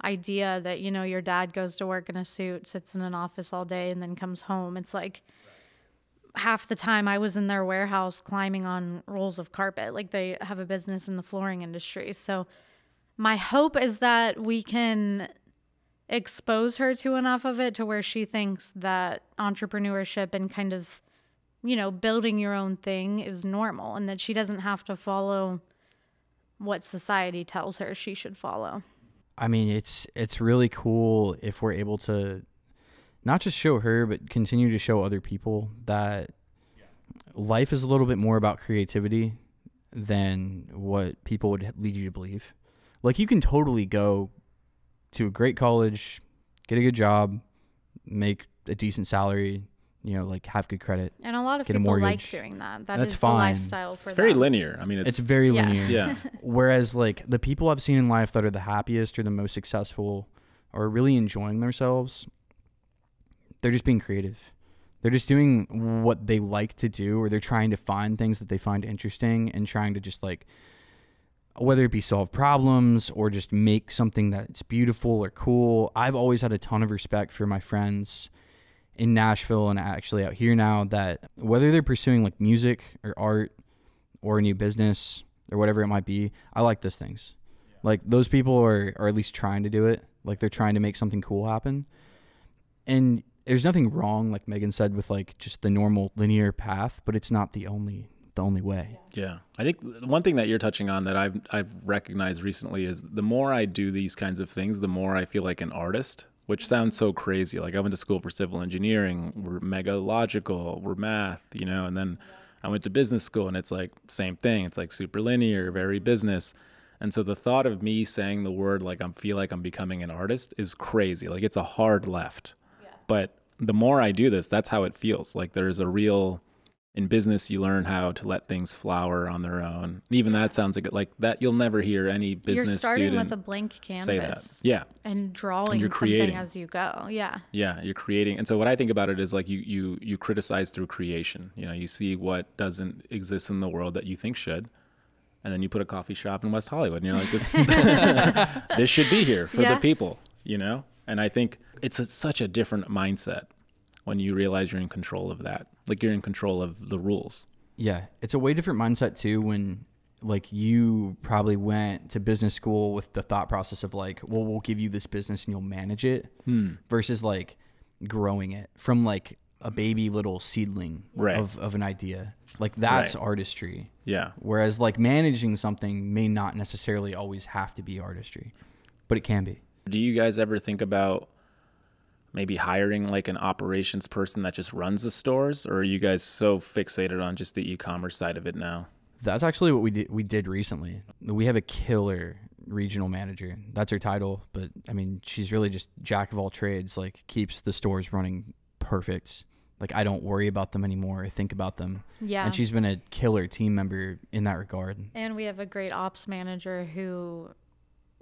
idea that, you know, your dad goes to work in a suit, sits in an office all day and then comes home. It's like half the time I was in their warehouse climbing on rolls of carpet. Like they have a business in the flooring industry. So my hope is that we can expose her to enough of it to where she thinks that entrepreneurship and kind of, you know, building your own thing is normal and that she doesn't have to follow what society tells her she should follow. I mean, it's it's really cool if we're able to not just show her, but continue to show other people that life is a little bit more about creativity than what people would lead you to believe. Like you can totally go to a great college, get a good job, make a decent salary, you know, like have good credit. And a lot of Get a people like doing that. That That's is fine. the lifestyle for It's very them. linear. I mean, It's, it's, very Yeah. linear. yeah, Whereas like the people I've seen in life that are the happiest or the most successful or really enjoying themselves, they're just being creative. They're just doing what they like to do or they're trying to find things that they find interesting and trying to just like whether it be solve problems or just make something that's beautiful or cool. I've always had a ton of respect for my friends in Nashville and actually out here now that whether they're pursuing like music or art or a new business or whatever it might be, I like those things. Like those people are, are at least trying to do it. Like they're trying to make something cool happen. And there's nothing wrong, like Megan said, with like just the normal linear path, but it's not the only the only way. Yeah, I think one thing that you're touching on that I've I've recognized recently is the more I do these kinds of things, the more I feel like an artist. Which sounds so crazy. Like I went to school for civil engineering. We're mega logical. We're math, you know. And then I went to business school, and it's like same thing. It's like super linear, very business. And so the thought of me saying the word like I feel like I'm becoming an artist is crazy. Like it's a hard left. Yeah. But the more I do this, that's how it feels. Like there's a real in business you learn how to let things flower on their own. Even that sounds like like that you'll never hear any business You're starting student with a blank canvas say that. Yeah. and drawing you're something creating. as you go. Yeah. Yeah, you're creating. And so what I think about it is like you you you criticize through creation. You know, you see what doesn't exist in the world that you think should. And then you put a coffee shop in West Hollywood and you're like this this should be here for Yeah. the people, you know? And I think it's a, such a different mindset when you realize you're in control of that. Like you're in control of the rules. Yeah, it's a way different mindset too when like you probably went to business school with the thought process of like, well, we'll give you this business and you'll manage it Hmm. versus like growing it from like a baby little seedling Right. of, of an idea. Like that's Right. artistry. Yeah. Whereas like managing something may not necessarily always have to be artistry, but it can be. Do you guys ever think about maybe hiring like an operations person that just runs the stores or are you guys so fixated on just the e-commerce side of it now? That's actually what we did. We did recently. We have a killer regional manager. That's her title, but I mean, she's really just jack of all trades. Like keeps the stores running perfect. Like I don't worry about them anymore. I think about them, Yeah. and she's been a killer team member in that regard. And we have a great ops manager who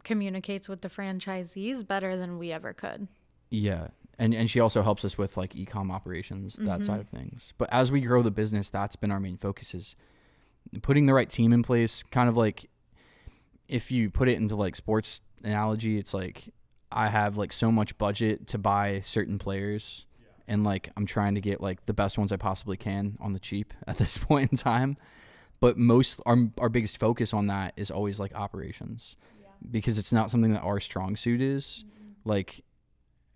communicates with the franchisees better than we ever could. Yeah. And and she also helps us with like e-com operations, that mm-hmm. side of things. But as we grow the business, that's been our main focus is putting the right team in place, kind of like if you put it into like sports analogy, it's like I have like so much budget to buy certain players and like I'm trying to get like the best ones I possibly can on the cheap at this point in time. But most our our biggest focus on that is always like operations. Because it's not something that our strong suit is. Mm-hmm. Like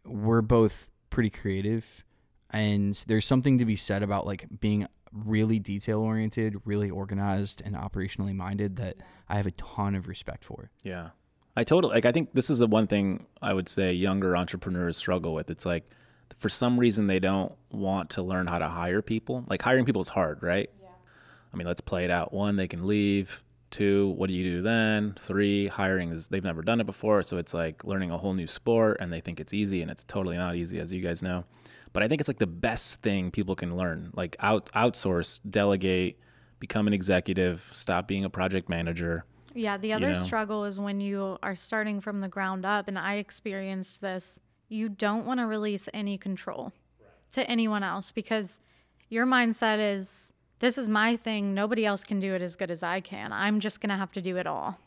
we're both pretty creative and there's something to be said about like being really detail oriented, really organized and operationally minded that I have a ton of respect for. Yeah. I totally like I think this is the one thing I would say younger entrepreneurs struggle with. It's like for some reason they don't want to learn how to hire people. Like hiring people is hard, right? Yeah. I mean, let's play it out. One, they can leave. Two, what do you do then? Three, hiring is they've never done it before, so it's like learning a whole new sport and they think it's easy and it's totally not easy as you guys know. But I think it's like the best thing people can learn. Like out outsource, delegate, become an executive, stop being a project manager. Yeah, the other know? struggle is when you are starting from the ground up, and I experienced this. You don't want to release any control to anyone else because your mindset is this is my thing. Nobody else can do it as good as I can. I'm just going to have to do it all.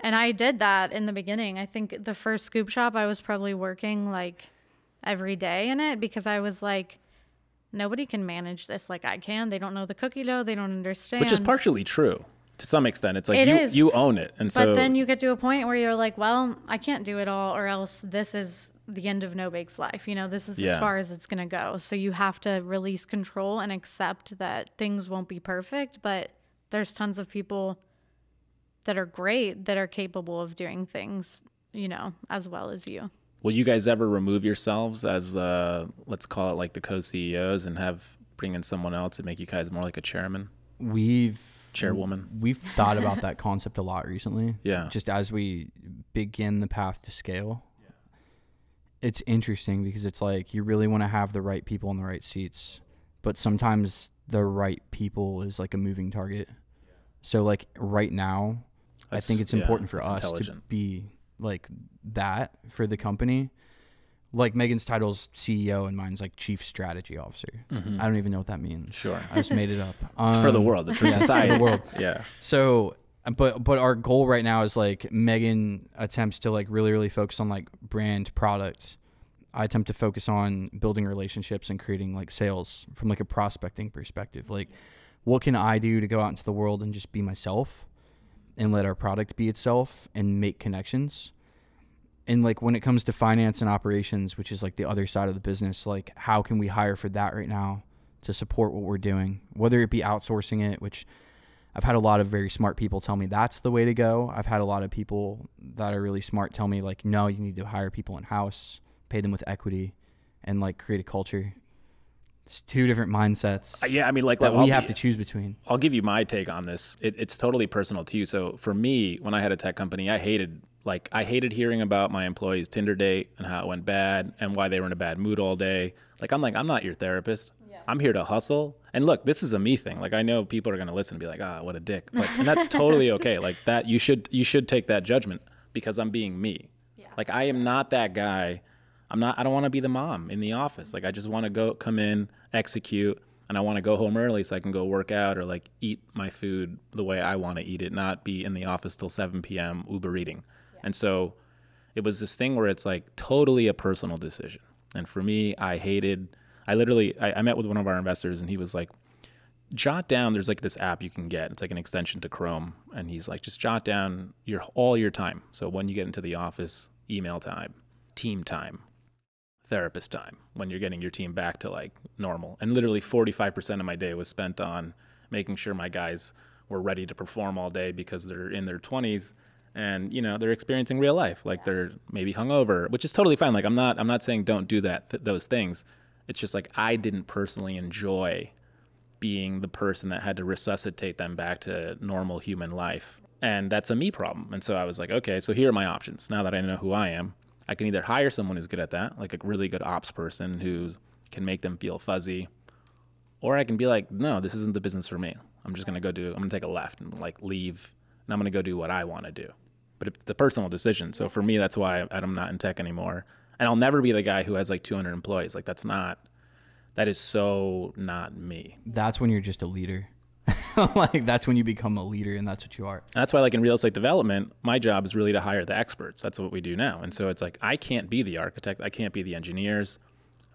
And I did that in the beginning. I think the first scoop shop, I was probably working like every day in it because I was like, nobody can manage this like I can. They don't know the cookie dough. They don't understand. Which is partially true to some extent. It's like It you is. you own it, and so But then you get to a point where you're like, well, I can't do it all, or else this is the end of No Bake's life. You know, this is Yeah. as far as it's going to go. So you have to release control and accept that things won't be perfect, but there's tons of people that are great that are capable of doing things, you know, as well as you. will you guys ever remove yourselves as uh, let's call it like the co-CEOs and have bring in someone else and make you guys more like a chairman, We've chairwoman? we've thought about that concept a lot recently. Yeah. Just as we begin the path to scale. It's interesting because it's like you really want to have the right people in the right seats, but sometimes the right people is like a moving target. So like right now, I think That's- it's yeah, important for us to be like that for the company. Like Megan's title's CEO and mine's like chief strategy officer. I don't even know what that means. Sure. I just made it up. It's for the Um, world. It's for yeah, it's for society. the world. Yeah. So, but but our goal right now is like Megan attempts to like really really focus on like brand product. I attempt to focus on building relationships and creating like sales from like a prospecting perspective. Like, what can I do to go out into the world and just be myself, and let our product be itself and make connections. And like when it comes to finance and operations, which is like the other side of the business, like how can we hire for that right now to support what we're doing, whether it be outsourcing it, which I've had a lot of very smart people tell me that's the way to go. I've had a lot of people that are really smart tell me like, no, you need to hire people in house, pay them with equity, and like create a culture. It's two different mindsets Uh, yeah. I mean, like that I'll we be- have to choose between. I'll give you my take on this. It, it's totally personal to you. So for me, when I had a tech company, I hated like I hated hearing about my employees' Tinder date and how it went bad and why they were in a bad mood all day. Like I'm like I'm not your therapist. I'm here to hustle. And look, this is a me thing. Like I know people are gonna listen and be like, ah, what a dick. But and that's totally okay. Like that, you should you should take that judgment because I'm being me. Like I am not that guy. I'm not. I don't want to be the mom in the office. Like I just want to go come in, execute, and I want to go home early so I can go work out or like eat my food the way I want to eat it, not be in the office till 7 p.m. Uber eating. And so it was this thing where it's like totally a personal decision. And for me, I hated. I literally I, I met with one of our investors and he was like, jot down. There's like this app you can get. It's like an extension to Chrome, and he's like, just jot down your all your time. So when you get into the office, email time, team time, therapist time. When you're getting your team back to like normal, and literally 45% of my day was spent on making sure my guys were ready to perform all day because they're in their 20s and you know they're experiencing real life like they're maybe hungover which is totally fine like i'm not i'm not saying don't do that th- those things it's just like i didn't personally enjoy being the person that had to resuscitate them back to normal human life. And that's a me problem. And so I was like, okay, so here are my options. Now that I know who I am, I can either hire someone who's good at that, like a really good ops person who can make them feel fuzzy, or I can be like, no, this isn't the business for me. I'm just gonna go do. I'm gonna take a left and like leave, and I'm gonna go do what I want to do. But it's the personal decision. So for me, that's why I'm not in tech anymore. And I'll never be the guy who has like 200 employees. Like that's not. That is so not me. That's when you're just a leader. like that's when you become a leader, and that's what you are. And that's why, like in real estate development, my job is really to hire the experts. That's what we do now. And so it's like I can't be the architect, I can't be the engineers,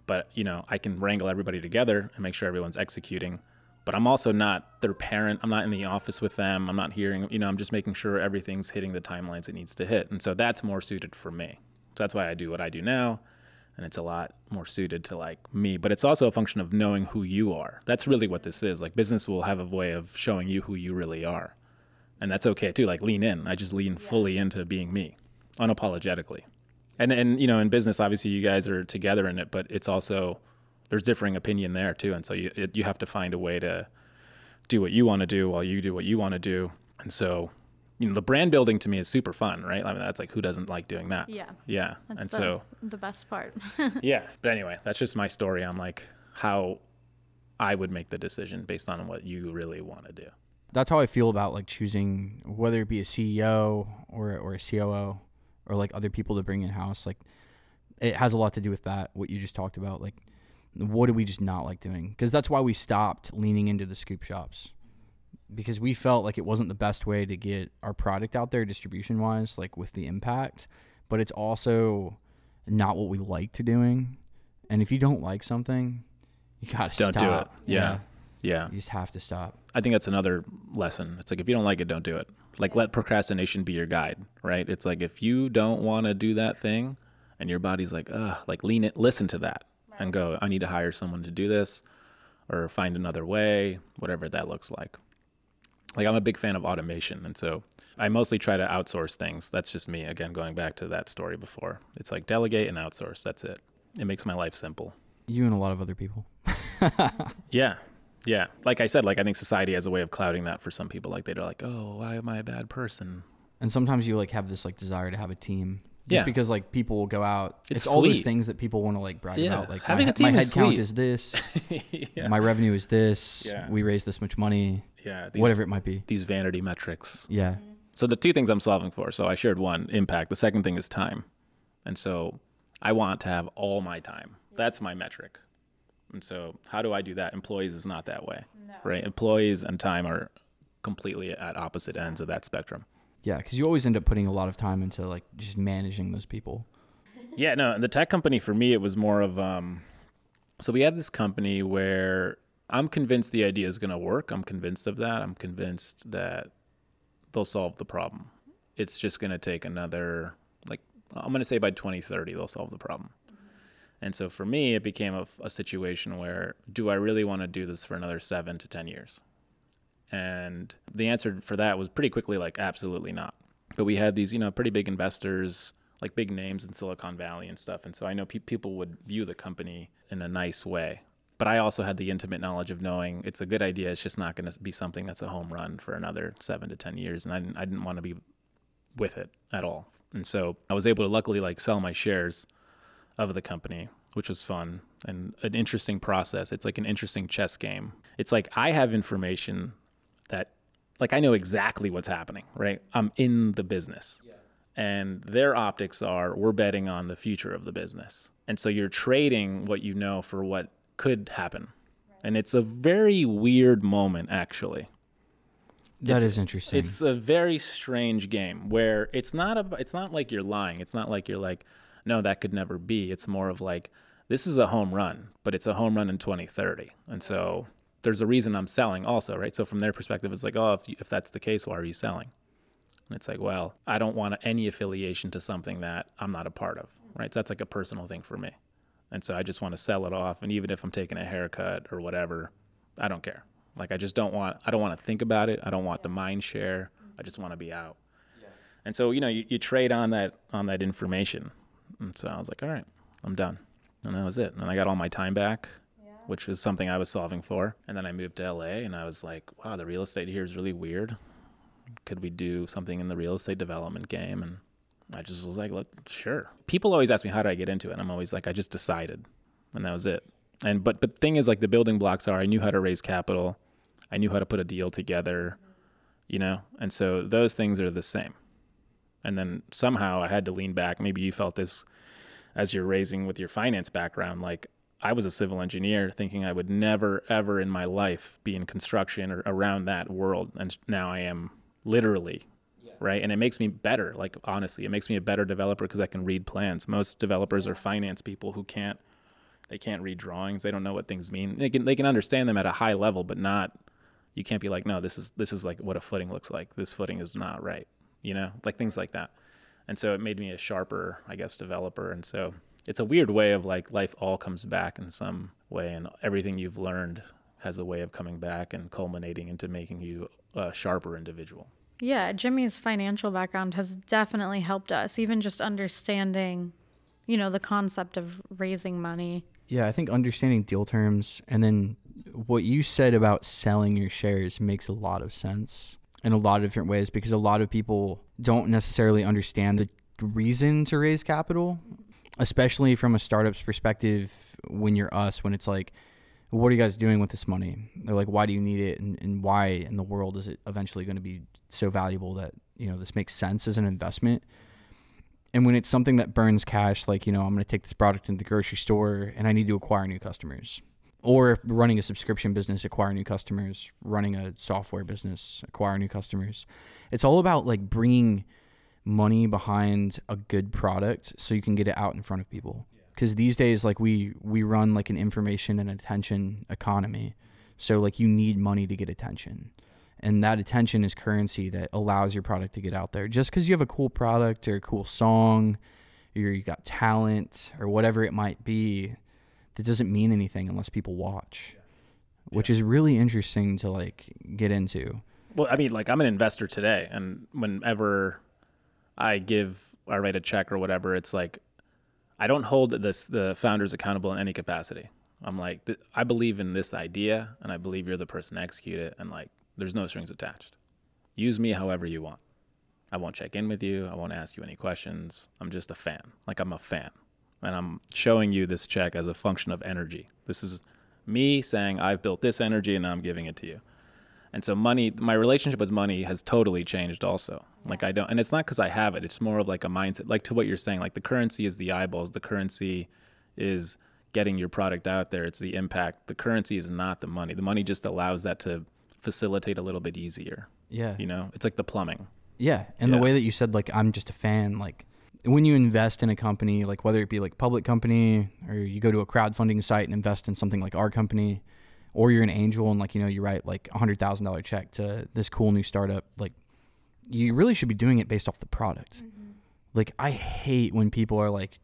but you know I can wrangle everybody together and make sure everyone's executing. But I'm also not their parent. I'm not in the office with them. I'm not hearing. You know, I'm just making sure everything's hitting the timelines it needs to hit. And so that's more suited for me. So that's why I do what I do now. And it's a lot more suited to like me, but it's also a function of knowing who you are. That's really what this is. Like business will have a way of showing you who you really are and that's okay too. Like lean in. I just lean fully into being me, unapologetically. And and you know, in business, obviously you guys are together in it, but it's also there's differing opinion there too, and so you it, you have to find a way to do what you want to do while you do what you want to do. And so, you know, the brand building to me is super fun, right? I mean, that's like who doesn't like doing that? Yeah. Yeah. That's and the, so the best part. yeah. But anyway, that's just my story on like how I would make the decision based on what you really want to do. That's how I feel about like choosing whether it be a CEO or or a COO or like other people to bring in house. Like it has a lot to do with that. What you just talked about, like what do we just not like doing? Because that's why we stopped leaning into the scoop shops because we felt like it wasn't the best way to get our product out there distribution wise, like with the impact. But it's also not what we like to doing. And if you don't like something, You gotta Don't do stop. it. Yeah. Yeah. You just have to stop. I think that's another lesson. It's like if you don't like it, don't do it. Like let procrastination be your guide, right? It's like if you don't want to do that thing and your body's like, ugh, like lean it, listen to that and go, I need to hire someone to do this or find another way, whatever that looks like. Like I'm a big fan of automation. And so I mostly try to outsource things. That's just me. Again, going back to that story before. It's like delegate and outsource. That's it. It makes my life simple. You and a lot of other people. Yeah. Yeah. Like I said, like I think society has a way of clouding that for some people. Like they're like, oh, why am I a bad person? And sometimes you like have this like desire to have a team. Just Yeah. because like people will go out. It's It's, all these things that people want to like brag Yeah. about. Like Having my, a team my is head count sweet. is this. yeah. My revenue is this. We raise this much money. Yeah. These, whatever it might be. These vanity metrics. Yeah. So the two things I'm solving for. So I shared one impact. The second thing is time. And so I want to have all my time. That's my metric. And so how do I do that? Employees is not that way. Right? Employees and time are completely at opposite ends of that spectrum. Yeah, because you always end up putting a lot of time into like just managing those people. Yeah, no, And the tech company for me it was more of um so we had this company where I'm convinced the idea is going to work. I'm convinced of that. I'm convinced that they'll solve the problem. It's just going to take another like I'm going to say by 2030 they'll solve the problem. And so for me it became a, a situation where do I really want to do this for another 7 to 10 years? And the answer for that was pretty quickly like absolutely not. But we had these, you know, pretty big investors, like big names in Silicon Valley and stuff. And so I know pe- people would view the company in a nice way. But I also had the intimate knowledge of knowing it's a good idea. It's just not going to be something that's a home run for another seven to 10 years. And I didn't, I didn't want to be with it at all. And so I was able to luckily like sell my shares of the company, which was fun and an interesting process. It's like an interesting chess game. It's like I have information that like I know exactly what's happening, right? I'm in the business. And their optics are we're betting on the future of the business. And so you're trading what you know for what could happen. And it's a very weird moment actually. That is It's- interesting. It's a very strange game where it's not a it's not like you're lying. It's not like you're like no that could never be. It's more of like this is a home run, but it's a home run in 2030. And so there's a reason I'm selling also, right? So from their perspective it's like, "Oh, if you, if that's the case, why are you selling?" And it's like, "Well, I don't want any affiliation to something that I'm not a part of." Right? So that's like a personal thing for me. And so I just want to sell it off and even if I'm taking a haircut or whatever, I don't care. Like I just don't want I don't want to think about it. I don't want the mind share. I just want to be out. And so, you know, you, you trade on that on that information. And so I was like, all right, I'm done. And that was it. And I got all my time back, which was something I was solving for. And then I moved to LA and I was like, wow, the real estate here is really weird. Could we do something in the real estate development game? And I just was like, Let, sure. People always ask me how did I get into it, and I'm always like, I just decided, and that was it. And but but the thing is, like the building blocks are, I knew how to raise capital, I knew how to put a deal together, you know, and so those things are the same. And then somehow I had to lean back. Maybe you felt this as you're raising with your finance background. Like I was a civil engineer, thinking I would never ever in my life be in construction or around that world, and now I am literally right? And it makes me better. Like honestly, it makes me a better developer because I can read plans. Most developers are finance people who can't they can't read drawings. They don't know what things mean. They can they can understand them at a high level, but not you can't be like, no, this is this is like what a footing looks like. This footing is not right. You know, like things like that. And so it made me a sharper, I guess, developer. And so it's a weird way of like life all comes back in some way, and everything you've learned has a way of coming back and culminating into making you a sharper individual. Yeah, Jimmy's financial background has definitely helped us, even just understanding, you know, the concept of raising money. Yeah, I think understanding deal terms and then what you said about selling your shares makes a lot of sense in a lot of different ways because a lot of people don't necessarily understand the reason to raise capital, especially from a startup's perspective when you're us, when it's like, what are you guys doing with this money? They're like, why do you need it? And, and why in the world is it eventually going to be so valuable that, you know, this makes sense as an investment? And when it's something that burns cash, like, you know, I'm going to take this product into the grocery store and I need to acquire new customers. Or running a subscription business, acquire new customers, running a software business, acquire new customers. It's all about like bringing money behind a good product so you can get it out in front of people. Because these days like we we run like an information and attention economy. So like you need money to get attention. And that attention is currency that allows your product to get out there. Just because you have a cool product or a cool song or you got talent or whatever it might be that doesn't mean anything unless people watch. Which is really interesting to like get into. Well, I mean, like I'm an investor today, and whenever I give i write a check or whatever, it's like I don't hold this the founders accountable in any capacity. I'm like, th- I believe in this idea, and I believe you're the person to execute it, and like, there's no strings attached. Use me however you want. I won't check in with you. I won't ask you any questions. I'm just a fan. Like I'm a fan, and I'm showing you this check as a function of energy. This is me saying I've built this energy, and I'm giving it to you. And so money, my relationship with money has totally changed also. Like I don't, and it's not because I have it. It's more of like a mindset, like to what you're saying, like the currency is the eyeballs. The currency is getting your product out there. It's the impact. The currency is not the money. The money just allows that to facilitate a little bit easier. yeah You know, it's like the plumbing. Yeah, and Yeah. the way that you said like I'm just a fan, like when you invest in a company, like whether it be like public company or you go to a crowdfunding site and invest in something like our company, or you're an angel and like you know you write like a hundred thousand dollar check to this cool new startup, like you really should be doing it based off the product. Mm-hmm. Like I hate when people are like,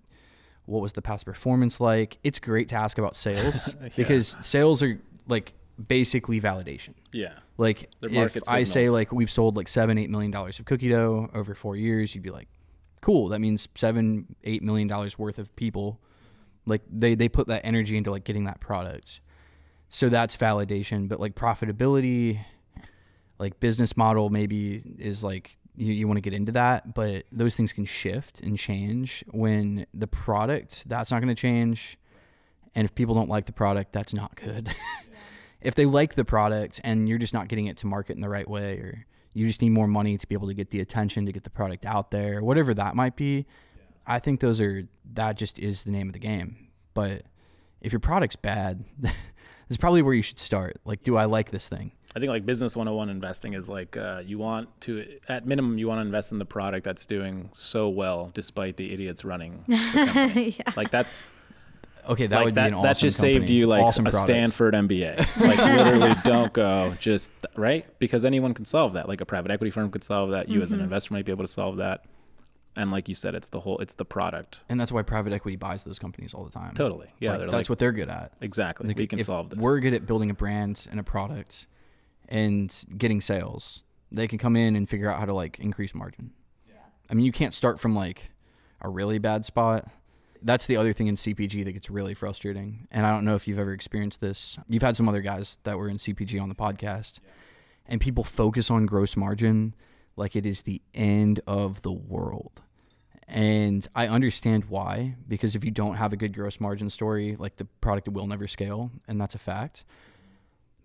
"What was the past performance like?" It's great to ask about sales because sales are like basically validation. Yeah. Like if market I say like we've sold like seven, eight million dollars of cookie dough over four years, you'd be like, cool. That means seven, eight million dollars worth of people. Like they they put that energy into like getting that product. So that's validation. But like profitability, like business model maybe is like you, you want to get into that, but those things can shift and change when the product that's not going to change. And if people don't like the product, that's not good. if they like the product and you're just not getting it to market in the right way or you just need more money to be able to get the attention to get the product out there whatever that might be i think those are that just is the name of the game but if your product's bad that's probably where you should start like do i like this thing I think like business 101 investing is like uh, you want to at minimum you want to invest in the product that's doing so well despite the idiots running. The company. yeah. Like that's okay that like would that, be an awesome that just saved you like awesome a product. Stanford MBA. Like literally don't go just right because anyone can solve that. Like a private equity firm could solve that. You as an investor might be able to solve that. And like you said, it's the whole it's the product. and that's why private equity buys those companies all the time Totally. It's Yeah, like, that's like what they're good at exactly. Like, we can if solve this. We're good at building a brand and a product and getting sales. They can come in and figure out how to like increase margin. Yeah. I mean, you can't start from like a really bad spot. That's the other thing in CPG that gets really frustrating. And I don't know if you've ever experienced this. You've had some other guys that were in CPG on the podcast, and people focus on gross margin like it is the end of the world. And I understand why, because if you don't have a good gross margin story, like the product will never scale, and that's a fact.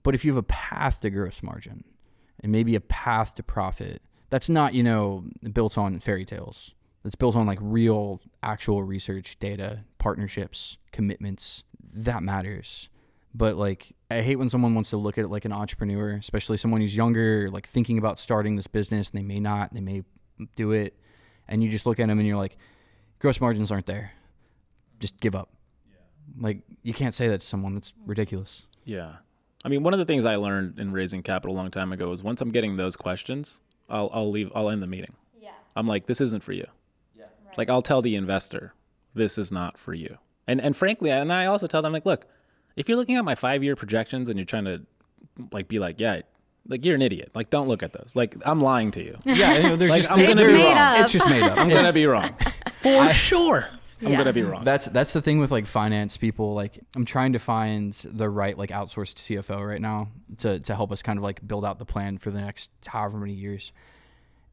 But if you have a path to gross margin and maybe a path to profit, that's not, you know, built on fairy tales. That's built on like real, actual research, data, partnerships, commitments. That matters. But like, I hate when someone wants to look at it like an entrepreneur, especially someone who's younger, like thinking about starting this business, and they may not, they may do it. And you just look at them and you're like, gross margins aren't there. Just give up. Like, you can't say that to someone. That's ridiculous. Yeah. I mean, one of the things I learned in raising capital a long time ago is once I'm getting those questions, I'll I'll leave I'll end the meeting. Yeah. I'm like, this isn't for you. Yeah, Like I'll tell the investor, this is not for you. And and frankly, and I also tell them like, look, if you're looking at my five year projections and you're trying to like be like, yeah, like you're an idiot. Like don't look at those. Like I'm lying to you. Yeah, you know, they're Like, just I'm gonna be wrong. It's just made up. I'm gonna be wrong. For sure. I'm Yeah. gonna be wrong. That's that's the thing with like finance people. Like I'm trying to find the right like outsourced CFO right now to to help us kind of like build out the plan for the next however many years.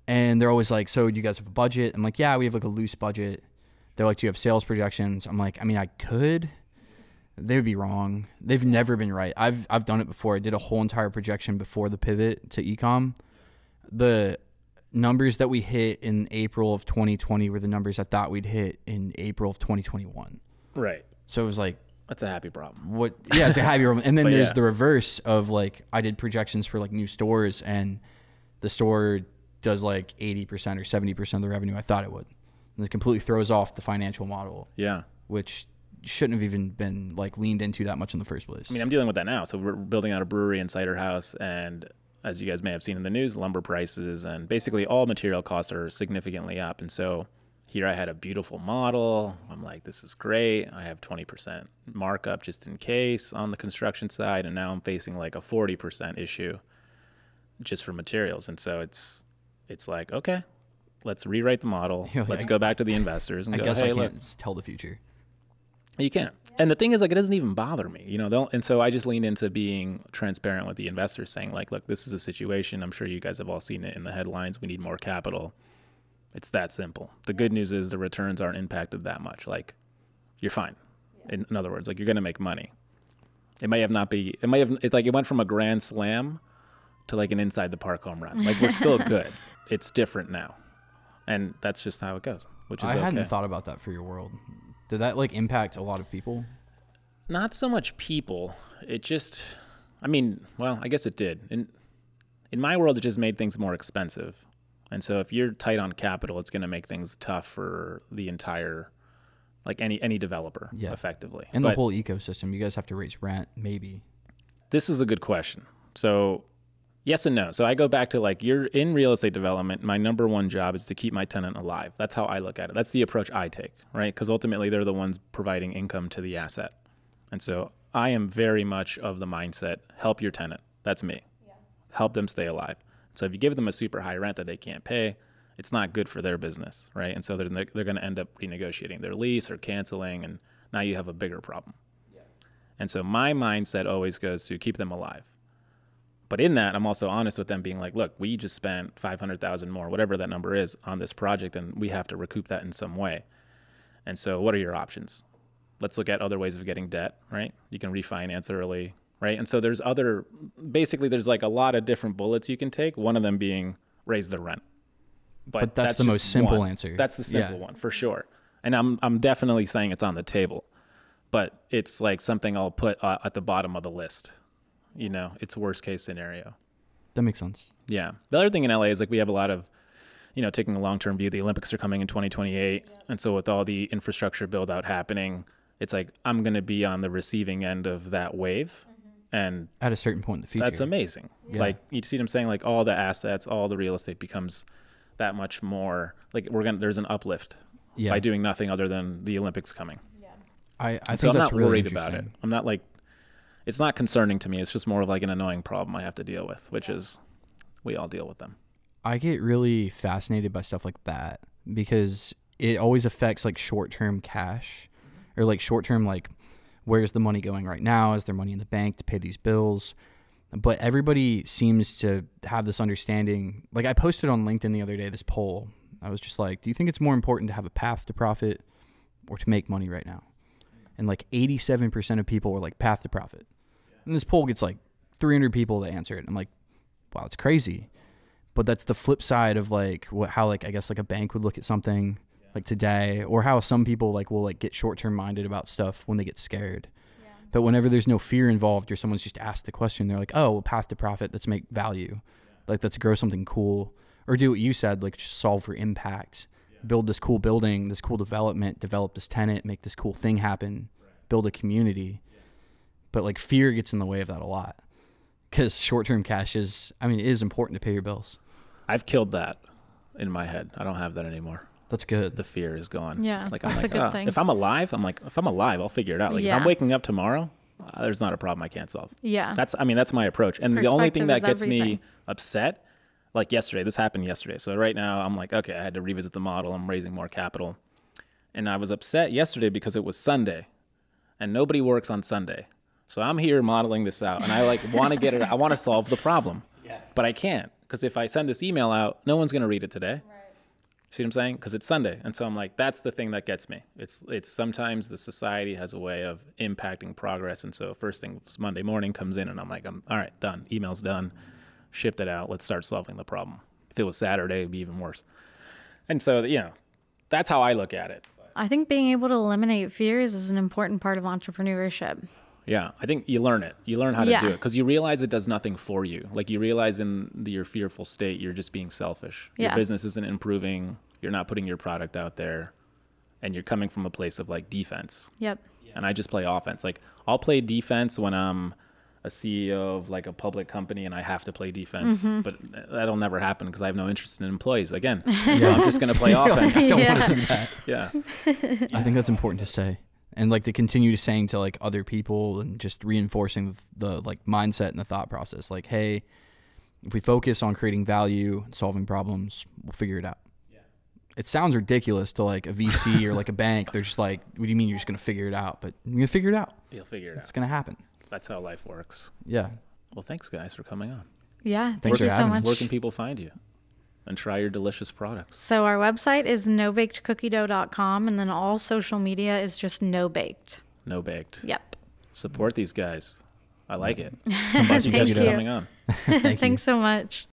And they're always like, "So do you guys have a budget?" I'm like, "Yeah, we have like a loose budget." They're like, "Do you have sales projections?" I'm like, "I mean, I could." They would be wrong. They've never been right. I've I've done it before. I did a whole entire projection before the pivot to ecom. The numbers that we hit in April of 2020 were the numbers I thought we'd hit in April of 2021. right. So it was like, That's a happy problem. what? Yeah, it's a happy moment. And then there's yeah. the reverse of like I did projections for like new stores, and the store does like 80% or 70% of the revenue I thought it would. And this completely throws off the financial model, Yeah. which shouldn't have even been like leaned into that much in the first place. I mean, I'm dealing with that now. So we're building out a brewery and cider house, and as you guys may have seen in the news, lumber prices and basically all material costs are significantly up. And so here I had a beautiful model. I'm like, this is great. I have 20% markup just in case on the construction side, and now I'm facing like a 40% issue just for materials. And so it's it's like, okay, let's rewrite the model. Let's go back to the investors and I go, guess hey, I can't s- tell the future. You can't. And the thing is, like, it doesn't even bother me, you know. They'll, and so I just lean into being transparent with the investors, saying, like, look, this is a situation. I'm sure you guys have all seen it in the headlines. We need more capital. It's that simple. The good news is the returns aren't impacted that much. Like, you're fine. In, in other words, like, you're going to make money. It may have not be. It might have. It's like it went from a grand slam to like an inside the park home run. Like we're still good. It's different now, and that's just how it goes. Which is I okay. hadn't thought about that for your world. Did that like impact a lot of people? not so much people. It just, I mean, well, I guess it did. In in my world, it just made things more expensive. And so, if you're tight on capital, it's going to make things tough for the entire, like any any developer, Yeah. effectively. And But the whole ecosystem, you guys have to raise rent, maybe. this is a good question. So, yes and no. So I go back to like you're in real estate development. My number one job is to keep my tenant alive. That's how I look at it. That's the approach I take, right? Because ultimately they're the ones providing income to the asset. And so I am very much of the mindset help your tenant. That's me. Help them stay alive. So if you give them a super high rent that they can't pay, it's not good for their business, right? And so they're they're going to end up renegotiating their lease or canceling, and now you have a bigger problem. And so my mindset always goes to keep them alive. But in that, I'm also honest with them, being like, "Look, we just spent five hundred thousand more, whatever that number is, on this project, and we have to recoup that in some way." And so, what are your options? Let's look at other ways of getting debt, right? You can refinance early, right? And so there's other, basically, there's like a lot of different bullets you can take. One of them being raise the rent. But that's the most simple one. answer. That's the Yeah. simple one for sure. And I'm I'm definitely saying it's on the table, but it's like something I'll put uh, at the bottom of the list. You know, it's worst case scenario. That makes sense. Yeah. The other thing in LA is like we have a lot of, you know, taking a long term view. The Olympics are coming in 2028, and so with all the infrastructure build out happening, it's like I'm going to be on the receiving end of that wave, mm-hmm. and At a certain point in the future. that's amazing. Yeah. Like you see what I'm saying? Like all the assets, all the real estate becomes that much more. Like we're gonna there's an uplift Yeah. by doing nothing other than the Olympics coming. I, I And think so I'm that's not really worried about it. I'm not like it's not concerning to me. It's just more like an annoying problem I have to deal with, which is we all deal with them. I get really fascinated by stuff like that because it always affects like short term cash or like short term like where's the money going right now? Is there money in the bank to pay these bills? But everybody seems to have this understanding. Like I posted on LinkedIn the other day this poll. I was just like, do you think it's more important to have a path to profit or to make money right now? And like 87% of people were like path to profit. And this poll gets like 300 people to answer it. I'm like, wow, it's crazy but that's the flip side of like what how like I guess like a bank would look at something like today or how some people like will like get short term minded about stuff when they get scared. But whenever there's no fear involved or someone's just asked the question, they're like, "Oh, well, path to profit. Let's make value. Like let's grow something cool or do what you said, like solve for impact. Build this cool building, this cool development, develop this tenant, make this cool thing happen, build a community." But like fear gets in the way of that a lot. Cuz short-term cash is I mean, it is important to pay your bills. I've killed that in my head. I don't have that anymore. That's good. The fear is gone. Yeah, like I'm that's a good "Ah, thing." if I'm alive, I'm like, if I'm alive, I'll figure it out. Like if Yeah. I'm waking up tomorrow, uh, there's not a problem I can't solve. Yeah. That's I mean that's my approach. And the only thing that that is gets me upset, like yesterday, this happened yesterday. So right now I'm like, okay, I had to revisit the model. I'm raising more capital, and I was upset yesterday because it was Sunday, and nobody works on Sunday. So I'm here modeling this out, and I like want to get it. I want to solve the problem, yeah. but I can't because if I send this email out, no one's gonna read it today. See what I'm saying? Because it's Sunday, and so I'm like, that's the thing that gets me. It's it's sometimes the society has a way of impacting progress, and so first thing Monday morning comes in, and I'm like, I'm all right, done. Email's done, shipped it out. Let's start solving the problem. If it was Saturday, it'd be even worse. And so you know, that's how I look at it. I think being able to eliminate fears is an important part of entrepreneurship. Yeah, I think you learn it. You learn how to Yeah. do it because you realize it does nothing for you. Like you realize in the, your fearful state, you're just being selfish. Your business isn't improving. You're not putting your product out there, and you're coming from a place of like defense. Yep. and I just play offense. Like I'll play defense when I'm a CEO of like a public company and I have to play defense, Mm-hmm. but that'll never happen because I have no interest in employees again. So I'm just gonna play offense. Don't Yeah. want to do that. Yeah. I think that's important to say. And like to continue to saying to like other people and just reinforcing the like mindset and the thought process. Like, hey, if we focus on creating value, and solving problems, we'll figure it out. yeah. It sounds ridiculous to like a VC or like a bank. They're just like, what do you mean you're just gonna figure it out? But you're gonna figure it out. You'll figure it It's out. It's gonna happen. That's how life works. Yeah. Well, thanks guys for coming on. Yeah, Thanks thank you so much. Where can people find you? And try your delicious products. So our website is nobakedcookiedough.com and then all social media is just no baked. No baked. Yep. Support these guys. I like it. Thank Thank you guys for you. coming on. Thank you. Thanks so much.